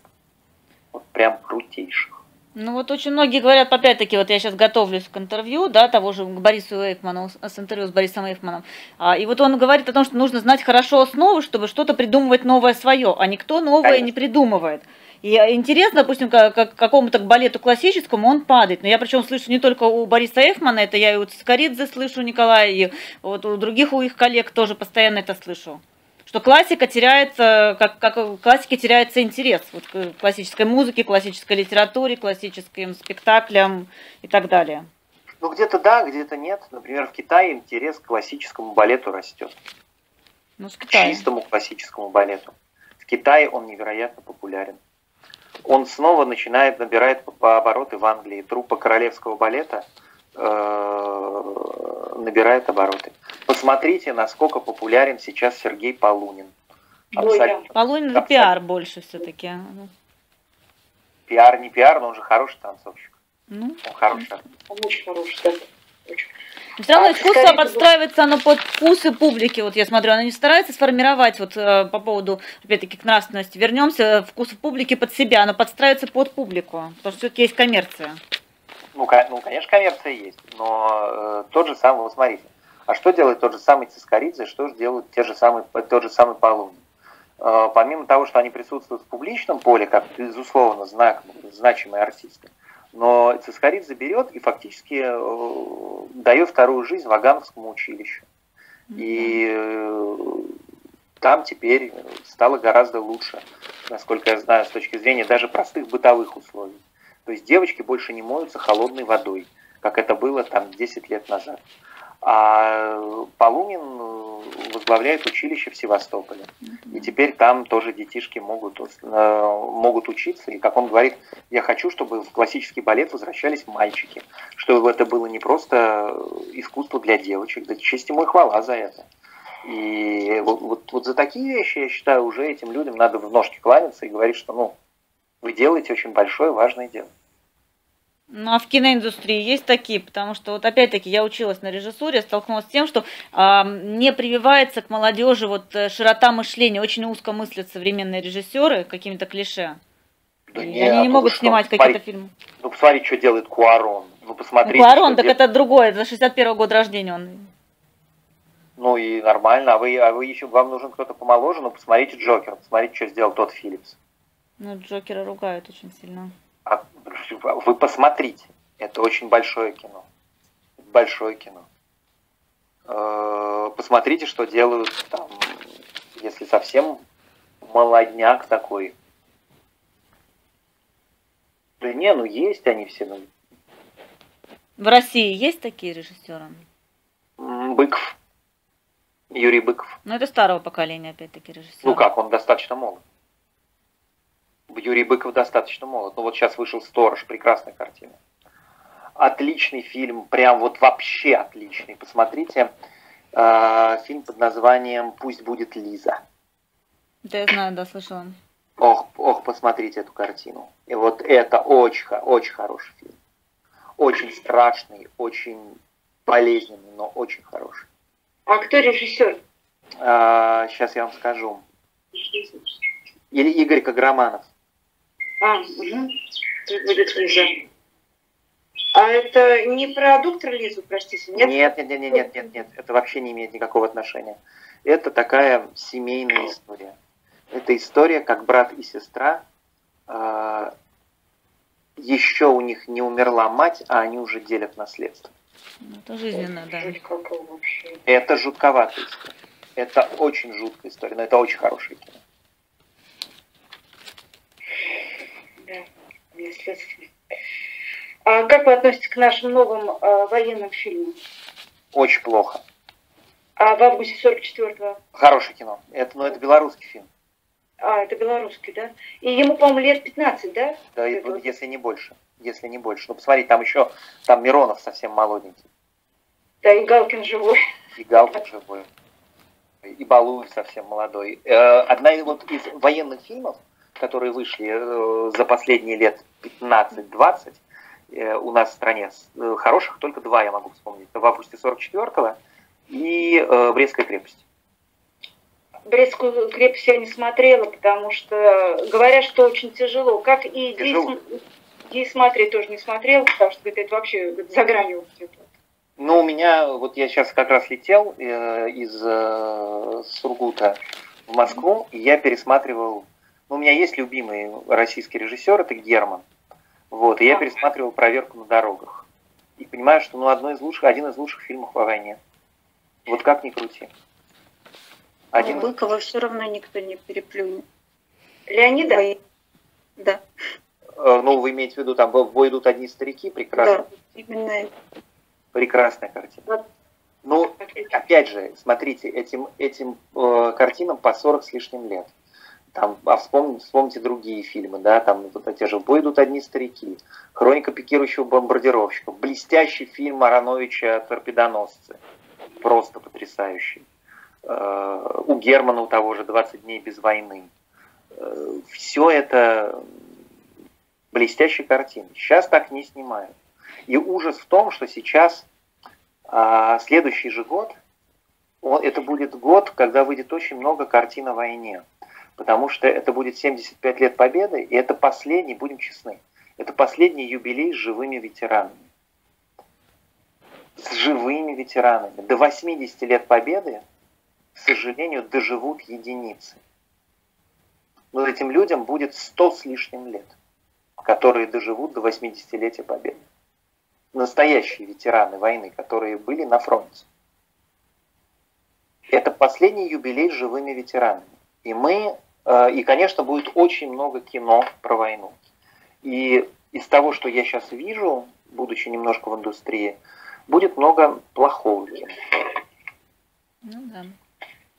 Вот прям крутейших. Ну вот очень многие говорят, опять-таки, вот я сейчас готовлюсь к интервью, да, того же к Борису Эйфману, с интервью с Борисом Эйфманом, а, и вот он говорит о том, что нужно знать хорошо основу, чтобы что-то придумывать новое свое, а никто новое Конечно. не придумывает. И интересно, допустим, как, как какому-то балету классическому он падает. Но я причем слышу не только у Бориса Эйфмана, это я и у Цискоридзе слышу Николая, и вот у других у их коллег тоже постоянно это слышу что классика теряется, как, как в классике теряется интерес вот, к классической музыке, классической литературе, классическим спектаклям и так далее. Ну, где-то да, где-то нет. Например, в Китае интерес к классическому балету растет. Ну, с Китая. К чистому классическому балету. В Китае он невероятно популярен. Он снова начинает, набирает по обороты в Англии. Труппа королевского балета э, набирает обороты. Посмотрите, насколько популярен сейчас Сергей Полунин. Абсолютно. Полунин это пиар больше все-таки. Пиар не пиар, но он же хороший танцовщик. Ну, он хороший. Он очень хороший, да. Все равно искусство подстраивается оно под вкусы публики. Вот я смотрю, она не старается сформировать вот э, по поводу, опять-таки, к нравственности. Вернемся, вкус публики под себя, оно подстраивается под публику. Потому что все-таки есть коммерция. Ну, ну, конечно, коммерция есть. Но э, тот же самый, вот смотрите, а что делает тот же самый Цискоридзе, что же делают те же самые, тот же самый Полунин? Э, помимо того, что они присутствуют в публичном поле, как, безусловно, знак, значимые артисты, но Цискоридзе берет и фактически э, дает вторую жизнь Вагановскому училищу. И э, там теперь стало гораздо лучше, насколько я знаю, с точки зрения даже простых бытовых условий. То есть девочки больше не моются холодной водой, как это было там 10 лет назад. А Полунин э, возглавляет училище в Севастополе. И теперь там тоже детишки могут, э, могут учиться. И, как он говорит, я хочу, чтобы в классический балет возвращались мальчики. Чтобы это было не просто искусство для девочек. Да честь ему и хвала за это. И вот, вот, вот за такие вещи, я считаю, уже этим людям надо в ножки кланяться и говорить, что ну, вы делаете очень большое, важное дело. Ну а в киноиндустрии есть такие, потому что вот опять-таки я училась на режиссуре, столкнулась с тем, что а, не прививается к молодежи вот э, широта мышления, очень узко мыслят современные режиссеры какими-то клише. Да и нет, они не ну могут снимать какие-то фильмы. Ну посмотри, что делает Куарон. Ну посмотри. Ну, Куарон, так делает... это другое, это 61 -го года рождения он. Ну и нормально, а вы, а вы еще, вам нужен кто-то помоложе, ну посмотрите Джокер, посмотрите, что сделал тот Филлипс. Ну Джокера ругают очень сильно. А, вы посмотрите, это очень большое кино. Большое кино. Э, посмотрите, что делают там, если совсем молодняк такой. Да не, ну есть они все. Ну. В России есть такие режиссеры? Быков. Юрий Быков. Ну, это старого поколения, опять-таки, режиссер. Ну как, он достаточно молод. Юрий Быков достаточно молод. Ну вот сейчас вышел «Сторож», прекрасная картина. Отличный фильм, прям вот вообще отличный. Посмотрите э, фильм под названием «Пусть будет Лиза». Да, я знаю, да, слышала. Ох, ох, посмотрите эту картину. И вот это очень, очень хороший фильм. Очень страшный, очень болезненный, но очень хороший. А кто режиссер? А, сейчас я вам скажу. Или Игорь Каграманов. А, угу. будет Лиза. А это не про доктора Лизу, простите, нет? Нет, нет, нет, нет, нет, нет, это вообще не имеет никакого отношения. Это такая семейная история. Это история, как брат и сестра, э, еще у них не умерла мать, а они уже делят наследство. Ну, это жизненно, да. Это жутковатая история. Это очень жуткая история, но это очень хорошее кино. Да, наследственное. А как вы относитесь к нашим новым э, военным фильмам? Очень плохо. А в августе 44-го? Хорошее кино. Это, ну, это белорусский фильм. А, это белорусский, да? И ему, по-моему, лет 15, да? Да, это... если не больше. Если не больше. Ну, посмотри, там еще, там Миронов совсем молоденький. Да, и Галкин живой. И Галкин живой. И Балуев совсем молодой. Э, одна из, вот, из военных фильмов, которые вышли э, за последние лет 15-20, Э, у нас в стране. Э, хороших только два я могу вспомнить. В августе 44-го и э, Брестская крепость. Брестскую крепость я не смотрела, потому что говорят, что очень тяжело. Как и тяжело. Ей смотреть тоже не смотрела, потому что говорит, это вообще говорит, за гранью. Ну, у меня, вот я сейчас как раз летел э, из э, Сургута в Москву, и я пересматривал, у меня есть любимый российский режиссер, это Герман. Вот, и я пересматривал проверку на дорогах. И понимаю, что ну, одно из лучших, один из лучших фильмов о войне. Вот как ни крути. Один... Быкова все равно никто не переплюнет. Леонида? Бой... Да. Э, ну, вы имеете в виду, там в бой идут одни старики, прекрасно. Да, именно это. Прекрасная картина. Вот. Ну, опять же, смотрите, этим, этим э, картинам по 40 с лишним лет. Там, а вспомните, вспомните другие фильмы, да, там вот те же «В одни старики», «Хроника пикирующего бомбардировщика», блестящий фильм Ароновича «Торпедоносцы», просто потрясающий. Э, у Германа у того же «20 дней без войны». Э, Все это блестящие картины. Сейчас так не снимают. И ужас в том, что сейчас а, следующий же год, это будет год, когда выйдет очень много картин о войне потому что это будет 75 лет Победы, и это последний, будем честны, это последний юбилей с живыми ветеранами. С живыми ветеранами. До 80 лет Победы, к сожалению, доживут единицы. Но этим людям будет 100 с лишним лет, которые доживут до 80-летия Победы. Настоящие ветераны войны, которые были на фронте. Это последний юбилей с живыми ветеранами. И мы, и, конечно, будет очень много кино про войну. И из того, что я сейчас вижу, будучи немножко в индустрии, будет много плохого кино. Ну да.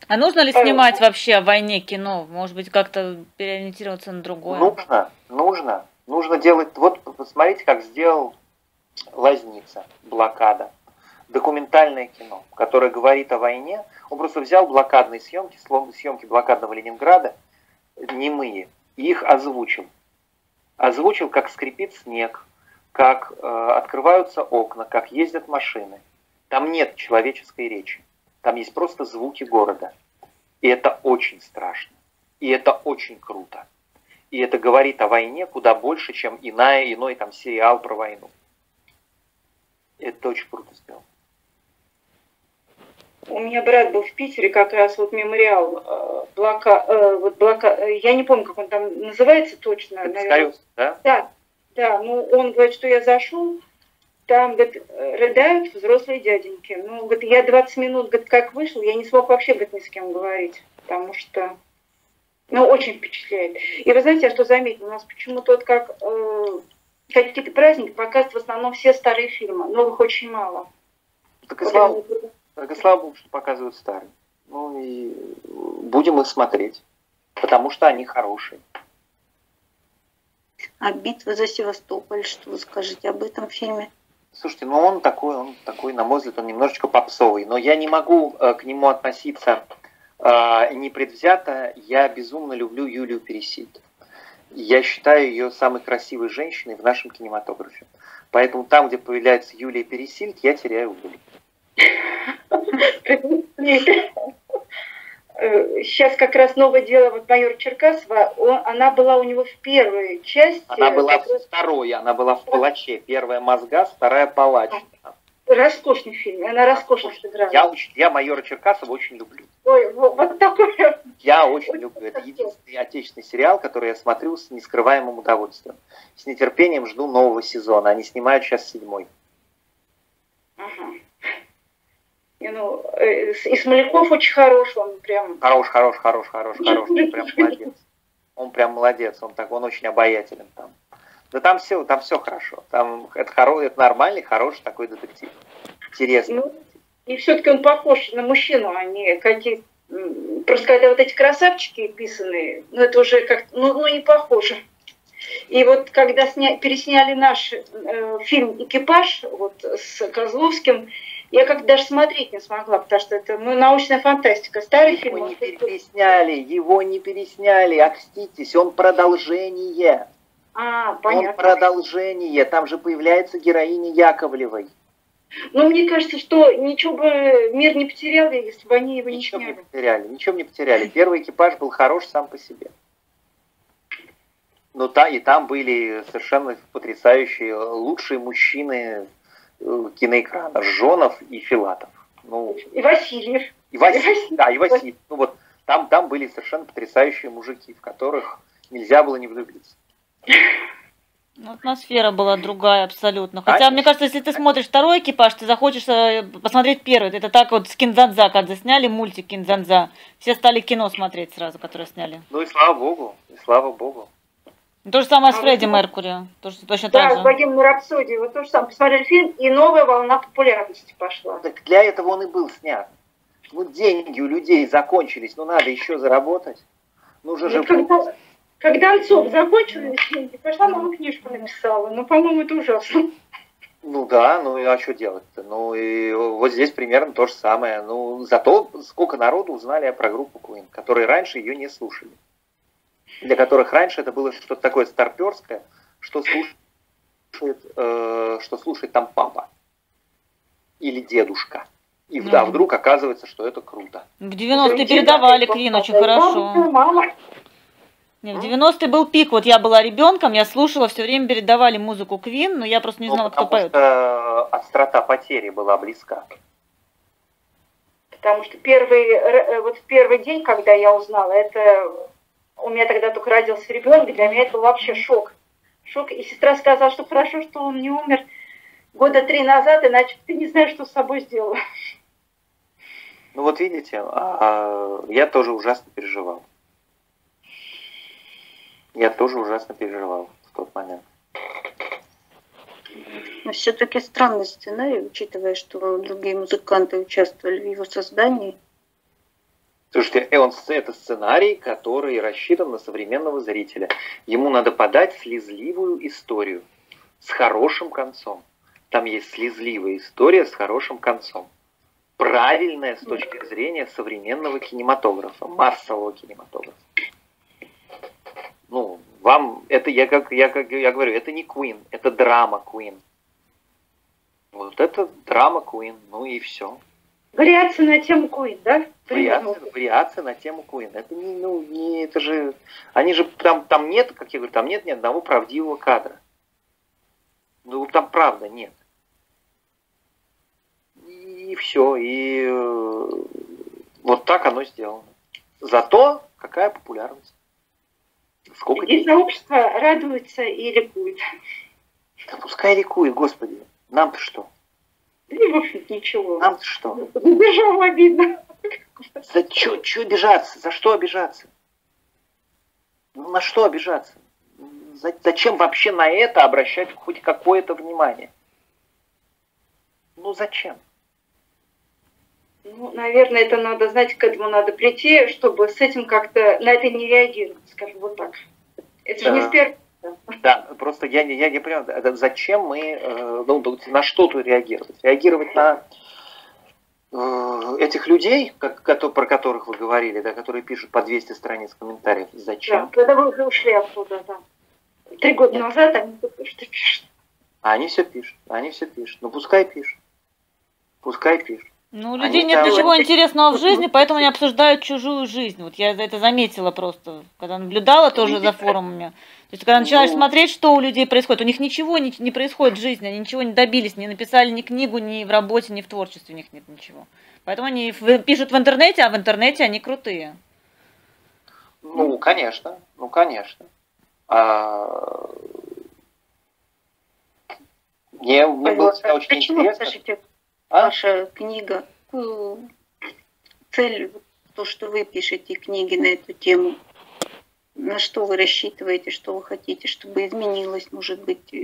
А нужно ли снимать вообще о войне кино? Может быть, как-то переориентироваться на другое? Нужно, нужно. Нужно делать... Вот посмотрите, как сделал Лазница, блокада. Документальное кино, которое говорит о войне, он просто взял блокадные съемки, съемки блокадного Ленинграда, немые, и их озвучил. Озвучил, как скрипит снег, как э, открываются окна, как ездят машины. Там нет человеческой речи. Там есть просто звуки города. И это очень страшно. И это очень круто. И это говорит о войне куда больше, чем иная, иной там сериал про войну. Это очень круто сделано. У меня брат был в Питере, как раз вот мемориал э, блока, э, вот блока, э, я не помню, как он там называется точно. Это наверное. да? Да, да, ну он говорит, что я зашел, там, говорит, рыдают взрослые дяденьки. Ну, говорит, я 20 минут, говорит, как вышел, я не смог вообще, говорит, ни с кем говорить, потому что, ну, очень впечатляет. И вы знаете, я что заметила, у нас почему-то вот как э, какие-то праздники показывают в основном все старые фильмы, новых очень мало. Так слава, только слава богу, что показывают старые. Ну и будем их смотреть, потому что они хорошие. А битва за Севастополь, что вы скажете об этом фильме? Слушайте, ну он такой, он такой, на мой взгляд, он немножечко попсовый, но я не могу э, к нему относиться э, непредвзято. Я безумно люблю Юлию Пересильд. Я считаю ее самой красивой женщиной в нашем кинематографе. Поэтому там, где появляется Юлия Пересильд, я теряю волю. Сейчас как раз новое дело вот майор Черкасова, он, она была у него в первой части. Она была в второй, она была в палаче. Первая мозга, вторая палач. Роскошный фильм, она роскошно сыграла. Я, очень, я майора Черкасова очень люблю. Ой, вот, вот такой. Я очень люблю. Это единственный отечественный сериал, который я смотрю с нескрываемым удовольствием. С нетерпением жду нового сезона. Они снимают сейчас седьмой. Ага. И, ну, э, и Смоляков очень хорош, он прям... Хорош, хорош, хорош, хорош, хорош, он прям молодец. Он прям молодец, он так, он очень обаятелен там. Да там все, там все хорошо. Там это, хоро, это нормальный, хороший такой детектив. Интересный. Ну, и все-таки он похож на мужчину, а не какие Просто когда вот эти красавчики писанные, ну это уже как ну, ну не похоже. И вот когда сня, пересняли наш э, фильм «Экипаж» вот, с Козловским, я как даже смотреть не смогла, потому что это ну, научная фантастика. Старый фильм. Его не пересняли, его не пересняли, окститесь, он продолжение. А, понятно. Он продолжение, там же появляется героиня Яковлевой. Ну, мне кажется, что ничего бы мир не потерял, если бы они его ничего не сняли. не потеряли, ничего не потеряли. Первый экипаж был хорош сам по себе. Ну, та, и там были совершенно потрясающие, лучшие мужчины киноэкрана, Жонов и Филатов. Ну, и Васильев. И Васильев, да, и Васильев. Ну вот там, там были совершенно потрясающие мужики, в которых нельзя было не влюбиться. Ну, атмосфера была другая абсолютно. Хотя, Конечно. мне кажется, если ты смотришь второй экипаж, ты захочешь э, посмотреть первый. Это так вот с Кинзанза, когда сняли мультик Кинзанза. Все стали кино смотреть сразу, которое сняли. Ну и слава богу, и слава богу. То же самое с а, Фредди Меркури. Тоже, точно да, так же. богемную рапсодию. Вот то же самое. Посмотрели фильм, и новая волна популярности пошла. Так для этого он и был снят. Ну, деньги у людей закончились, ну надо еще заработать. Нужно же... Когда, когда Анцов закончились деньги, пошла мама книжку написала. Ну, по-моему, это ужасно. Ну да, ну а что делать-то? Ну и вот здесь примерно то же самое. Ну зато сколько народу узнали про группу Queen, которые раньше ее не слушали для которых раньше это было что-то такое старперское, что слушает, э, что слушает там папа или дедушка. И ну. да, вдруг оказывается, что это круто. В 90-е передавали Квин очень хорошо. Мама. Не, в 90-е был пик. Вот я была ребенком, я слушала, все время передавали музыку Квин, но я просто не знала, ну, кто поет. Что острота потери была близка. Потому что первый, э, вот в первый день, когда я узнала, это у меня тогда только родился ребенок, для меня это был вообще шок. Шок. И сестра сказала, что хорошо, что он не умер года три назад, иначе ты не знаешь, что с собой сделала. Ну вот видите, а, я тоже ужасно переживал. Я тоже ужасно переживал в тот момент. Но все-таки странный сценарий, учитывая, что другие музыканты участвовали в его создании. Слушайте, э, он, это сценарий, который рассчитан на современного зрителя. Ему надо подать слезливую историю с хорошим концом. Там есть слезливая история с хорошим концом. Правильная с точки зрения современного кинематографа, массового кинематографа. Ну, вам, это я как, я как я говорю, это не Queen, это драма Queen. Вот это драма Queen, ну и все. Вариация на тему Queen, да? Вариация, вариация на тему Queen. Это не, ну, не, это же, они же, там, там нет, как я говорю, там нет ни одного правдивого кадра. Ну, там правда нет. И все, и э, вот так оно сделано. Зато какая популярность. Сколько и сообщество радуется и ликует. Да пускай ликует, господи. Нам-то что? В общем ничего. Нам что? Бежал обидно. За что, что обижаться? За что обижаться? Ну, на что обижаться? Зачем вообще на это обращать хоть какое-то внимание? Ну, зачем? Ну, наверное, это надо, знаете, к этому надо прийти, чтобы с этим как-то, на это не реагировать, скажем вот так. Это да. же не с, пер... Да, просто я, я не понимаю, зачем мы, э, ну, на что тут реагировать? Реагировать на э, этих людей, как, про которых вы говорили, да, которые пишут по 200 страниц комментариев, зачем? Да, когда вы уже ушли оттуда, да. Три года назад они что пишут. А они все пишут, они все пишут. Ну пускай пишут. Пускай пишут. Ну, у людей они нет ничего интересного в жизни, поэтому они обсуждают чужую жизнь. Вот я это заметила просто, когда наблюдала тоже за форумами. То есть, когда начинаешь ну. смотреть, что у людей происходит, у них ничего не, не происходит в жизни, они ничего не добились, не написали ни книгу, ни в работе, ни в творчестве у них нет ничего. Поэтому они пишут в интернете, а в интернете они крутые. Ну, конечно, ну, конечно. А... Мне, мне было всегда очень Почему, интересно. Скажите? Ваша книга, цель, то, что вы пишете книги на эту тему, на что вы рассчитываете, что вы хотите, чтобы изменилось, может быть,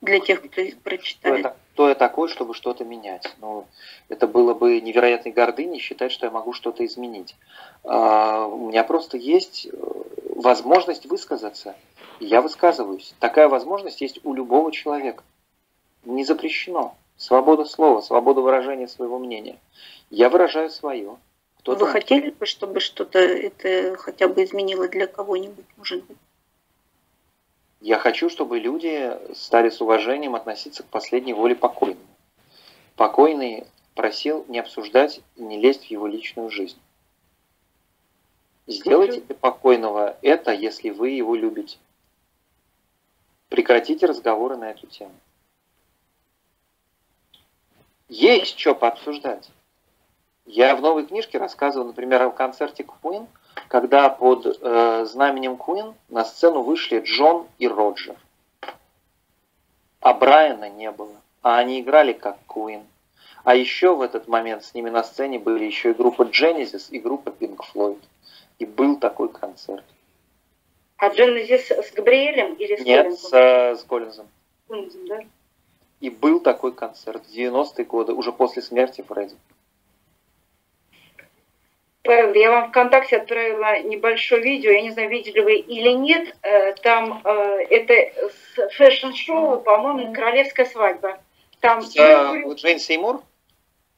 для тех, кто прочитает? Кто я, кто я такой, чтобы что-то менять? Ну, это было бы невероятной гордыней считать, что я могу что-то изменить. А, у меня просто есть э, возможность высказаться, я высказываюсь. Такая возможность есть у любого человека. Не запрещено. Свобода слова, свобода выражения своего мнения. Я выражаю свое. Кто Вы хотели бы, чтобы что-то это хотя бы изменило для кого-нибудь, может быть? Я хочу, чтобы люди стали с уважением относиться к последней воле покойного. Покойный просил не обсуждать и не лезть в его личную жизнь. Сделайте для покойного это, если вы его любите. Прекратите разговоры на эту тему. Есть что пообсуждать. Я в новой книжке рассказывал, например, о концерте Queen, когда под э, знаменем Queen на сцену вышли Джон и Роджер. А Брайана не было. А они играли как Queen. А еще в этот момент с ними на сцене были еще и группа Genesis и группа Pink Floyd. И был такой концерт. А Genesis с Габриэлем или с Нет, с, э, с Коллинзом. Коллинзом, да? И был такой концерт в 90-е годы, уже после смерти Фредди. Павел, я вам ВКонтакте отправила небольшое видео, я не знаю, видели вы или нет, э, там э, это fashion шоу, по-моему, «Королевская свадьба». Там Меркури... Джейн Сеймур?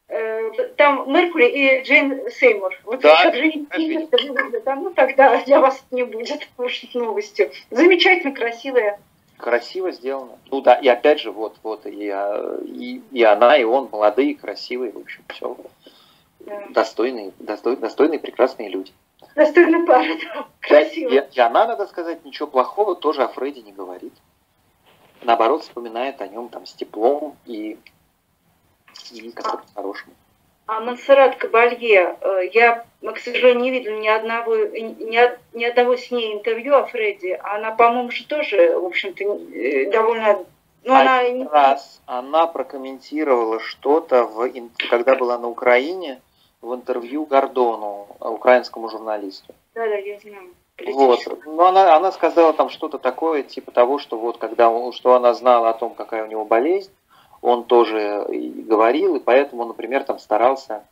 Э, там Меркури и Джейн Сеймур. Вот да, там, ну тогда для вас не будет новостью. Замечательно, красивая красиво сделано. Ну да, и опять же, вот, вот, и, а, и, и она, и он молодые, красивые, в общем, все. Да. Достойные, достойные, достойные, прекрасные люди. Достойный пара, да, красиво. И, и она, надо сказать, ничего плохого тоже о Фредди не говорит. Наоборот, вспоминает о нем там с теплом и, и как-то а, по-хорошему. А Монсеррат Кабалье, э, я, к сожалению, не видела ни одного, ни, ни одного с ней интервью о Фредди. Она, по-моему, же тоже, в общем-то, э, довольно... Ну, она... раз она прокомментировала что-то, в, когда была на Украине, в интервью Гордону, э, украинскому журналисту. Да, да, я знаю. Вот. Но она, она сказала там что-то такое, типа того, что вот когда он, что она знала о том, какая у него болезнь, он тоже говорил, и поэтому, например, там старался,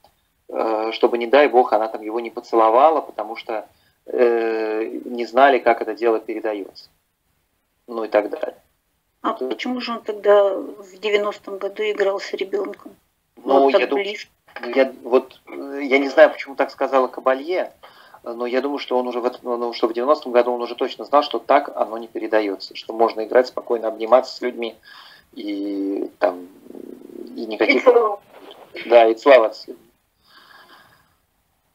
э, чтобы, не дай бог, она там его не поцеловала, потому что э, не знали, как это дело передается. Ну и так далее. А То... почему же он тогда в 90-м году играл с ребенком? Ну, вот я думаю, я, вот, я не знаю, почему так сказала Кабалье, но я думаю, что он уже в, этом, ну, что в 90-м году он уже точно знал, что так оно не передается, что можно играть спокойно, обниматься с людьми, и там и никаких... И да, и слава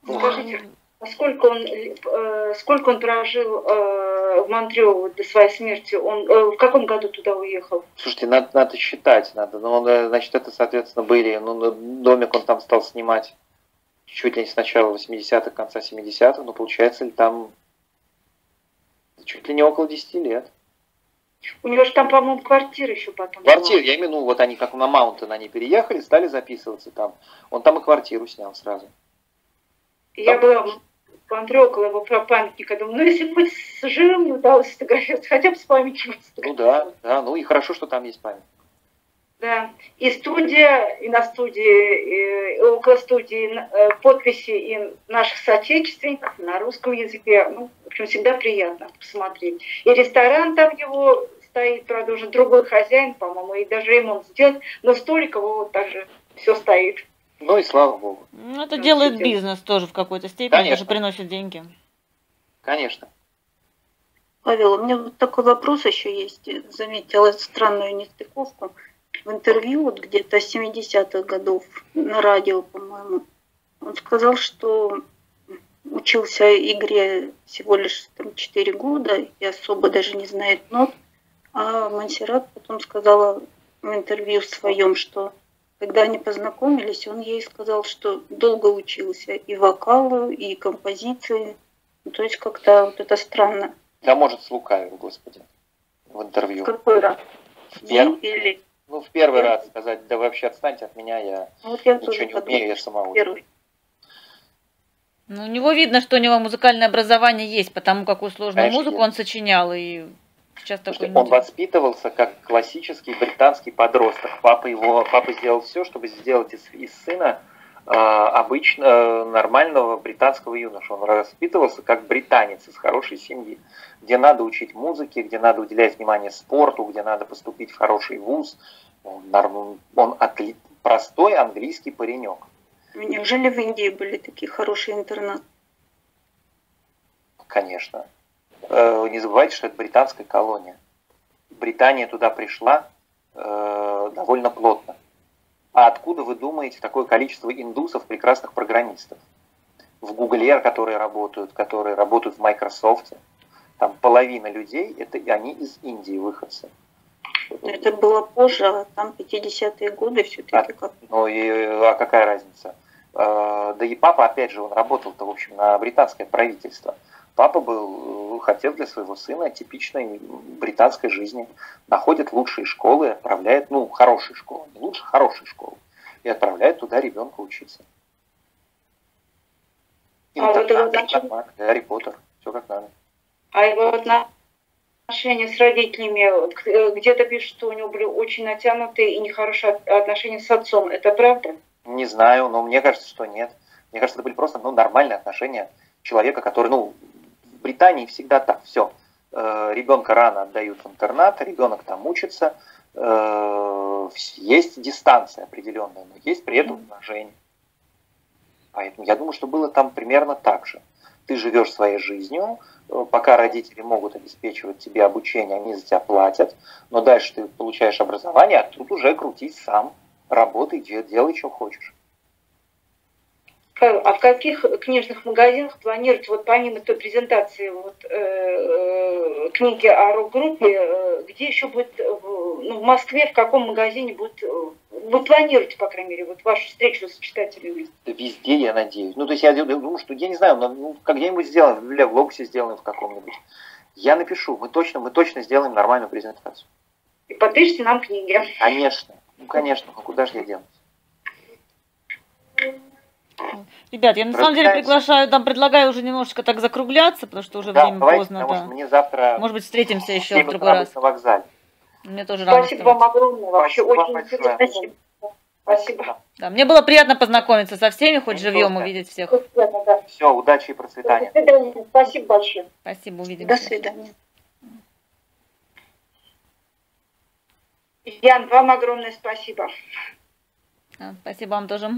Скажите, а сколько он, э, сколько он прожил э, в Монтрео до своей смерти? Он э, в каком году туда уехал? Слушайте, надо, надо считать, надо. Ну, значит, это, соответственно, были, ну, домик он там стал снимать чуть ли не с начала 80-х, конца 70-х, но получается ли там чуть ли не около 10 лет. У него же там, по-моему, квартира еще потом. Квартира, я имею в виду, вот они как на Маунтон, они переехали, стали записываться там. Он там и квартиру снял сразу. Я там... была в Андре около его памятника, думаю, ну если хоть с живым не удалось сфотографировать, хотя бы с памятью. Ну да, да, ну и хорошо, что там есть память. Да, и студия, и на студии, и около студии э, подписи и наших соотечественников на русском языке. Ну, в общем, всегда приятно посмотреть. И ресторан там его стоит, правда, уже другой хозяин, по-моему, и даже ремонт сделать, но столик его вот также все стоит. Ну и слава богу. Ну, это делает бизнес тоже в какой-то степени, Конечно. даже приносит деньги. Конечно. Павел, у меня вот такой вопрос еще есть. Заметила странную нестыковку. В интервью вот где-то 70-х годов на радио, по-моему, он сказал, что учился игре всего лишь там, 4 года и особо даже не знает нот. А Мансерат потом сказала в интервью своем, что когда они познакомились, он ей сказал, что долго учился и вокалу, и композиции. Ну, то есть как-то вот это странно. Да, может, слукавил, господи, в интервью. Какой раз? В перв... Или... Ну, в первый раз сказать, да вообще отстаньте от меня, я, ну, вот я ничего не умею, я сама. Ну, у него видно, что у него музыкальное образование есть, потому какую сложную Конечно, музыку он сочинял, и сейчас такой Он воспитывался как классический британский подросток. Папа его, папа сделал все, чтобы сделать из, из сына обычно э, нормального британского юноша. Он воспитывался как британец из хорошей семьи, где надо учить музыке, где надо уделять внимание спорту, где надо поступить в хороший вуз. Он, он отли, простой английский паренек. Неужели в Индии были такие хорошие интернаты? Конечно. Э, не забывайте, что это британская колония. Британия туда пришла э, довольно плотно. А откуда вы думаете такое количество индусов, прекрасных программистов? В Гугле, которые работают, которые работают в Microsoft, там половина людей, это они из Индии выходцы. Это было позже, а там 50-е годы все-таки а. Ну и а какая разница? А, да и папа, опять же, он работал-то, в общем, на британское правительство. Папа был, э, хотел для своего сына типичной британской жизни. Находит лучшие школы, отправляет, ну, хорошие школы, не лучше, хорошие школы. И отправляет туда ребенка учиться. Интернат, а вот Гарри Поттер, все как надо. А его отношения с родителями, э, где-то пишут, что у него были очень натянутые и нехорошие отношения с отцом. Это правда? Не знаю, но мне кажется, что нет. Мне кажется, это были просто ну, нормальные отношения человека, который, ну, в Британии всегда так, все. Э, ребенка рано отдают в интернат, ребенок там учится, э, есть дистанция определенная, но есть при этом уважение. Поэтому я думаю, что было там примерно так же. Ты живешь своей жизнью, э, пока родители могут обеспечивать тебе обучение, они за тебя платят, но дальше ты получаешь образование, а тут уже крутись сам, работай, делай, что хочешь. А в каких книжных магазинах планируете, вот помимо той презентации вот, э, э, книги о рок-группе, э, где еще будет, ну, в Москве, в каком магазине будет, э, вы планируете, по крайней мере, вот вашу встречу с читателями? Везде, я надеюсь. Ну, то есть я думаю, что, я не знаю, ну, как-нибудь сделаем, в Логосе сделаем в каком-нибудь. Я напишу, мы точно, мы точно сделаем нормальную презентацию. И подпишите нам книги. Конечно, ну, конечно, ну куда же я денусь? Ребят, я на самом деле приглашаю, там предлагаю уже немножечко так закругляться, потому что уже да, время давайте, поздно. Потому да. что мне завтра... Может быть, встретимся еще в другой раз. на вокзале. Мне тоже Спасибо вам огромное. Вообще очень интересно. Спасибо. Спасибо. Да, мне было приятно познакомиться со всеми, хоть живьем увидеть всех. Все, удачи и процветания. До свидания. Спасибо большое. Спасибо, увидимся. До свидания. Ян, вам огромное спасибо. Спасибо вам тоже.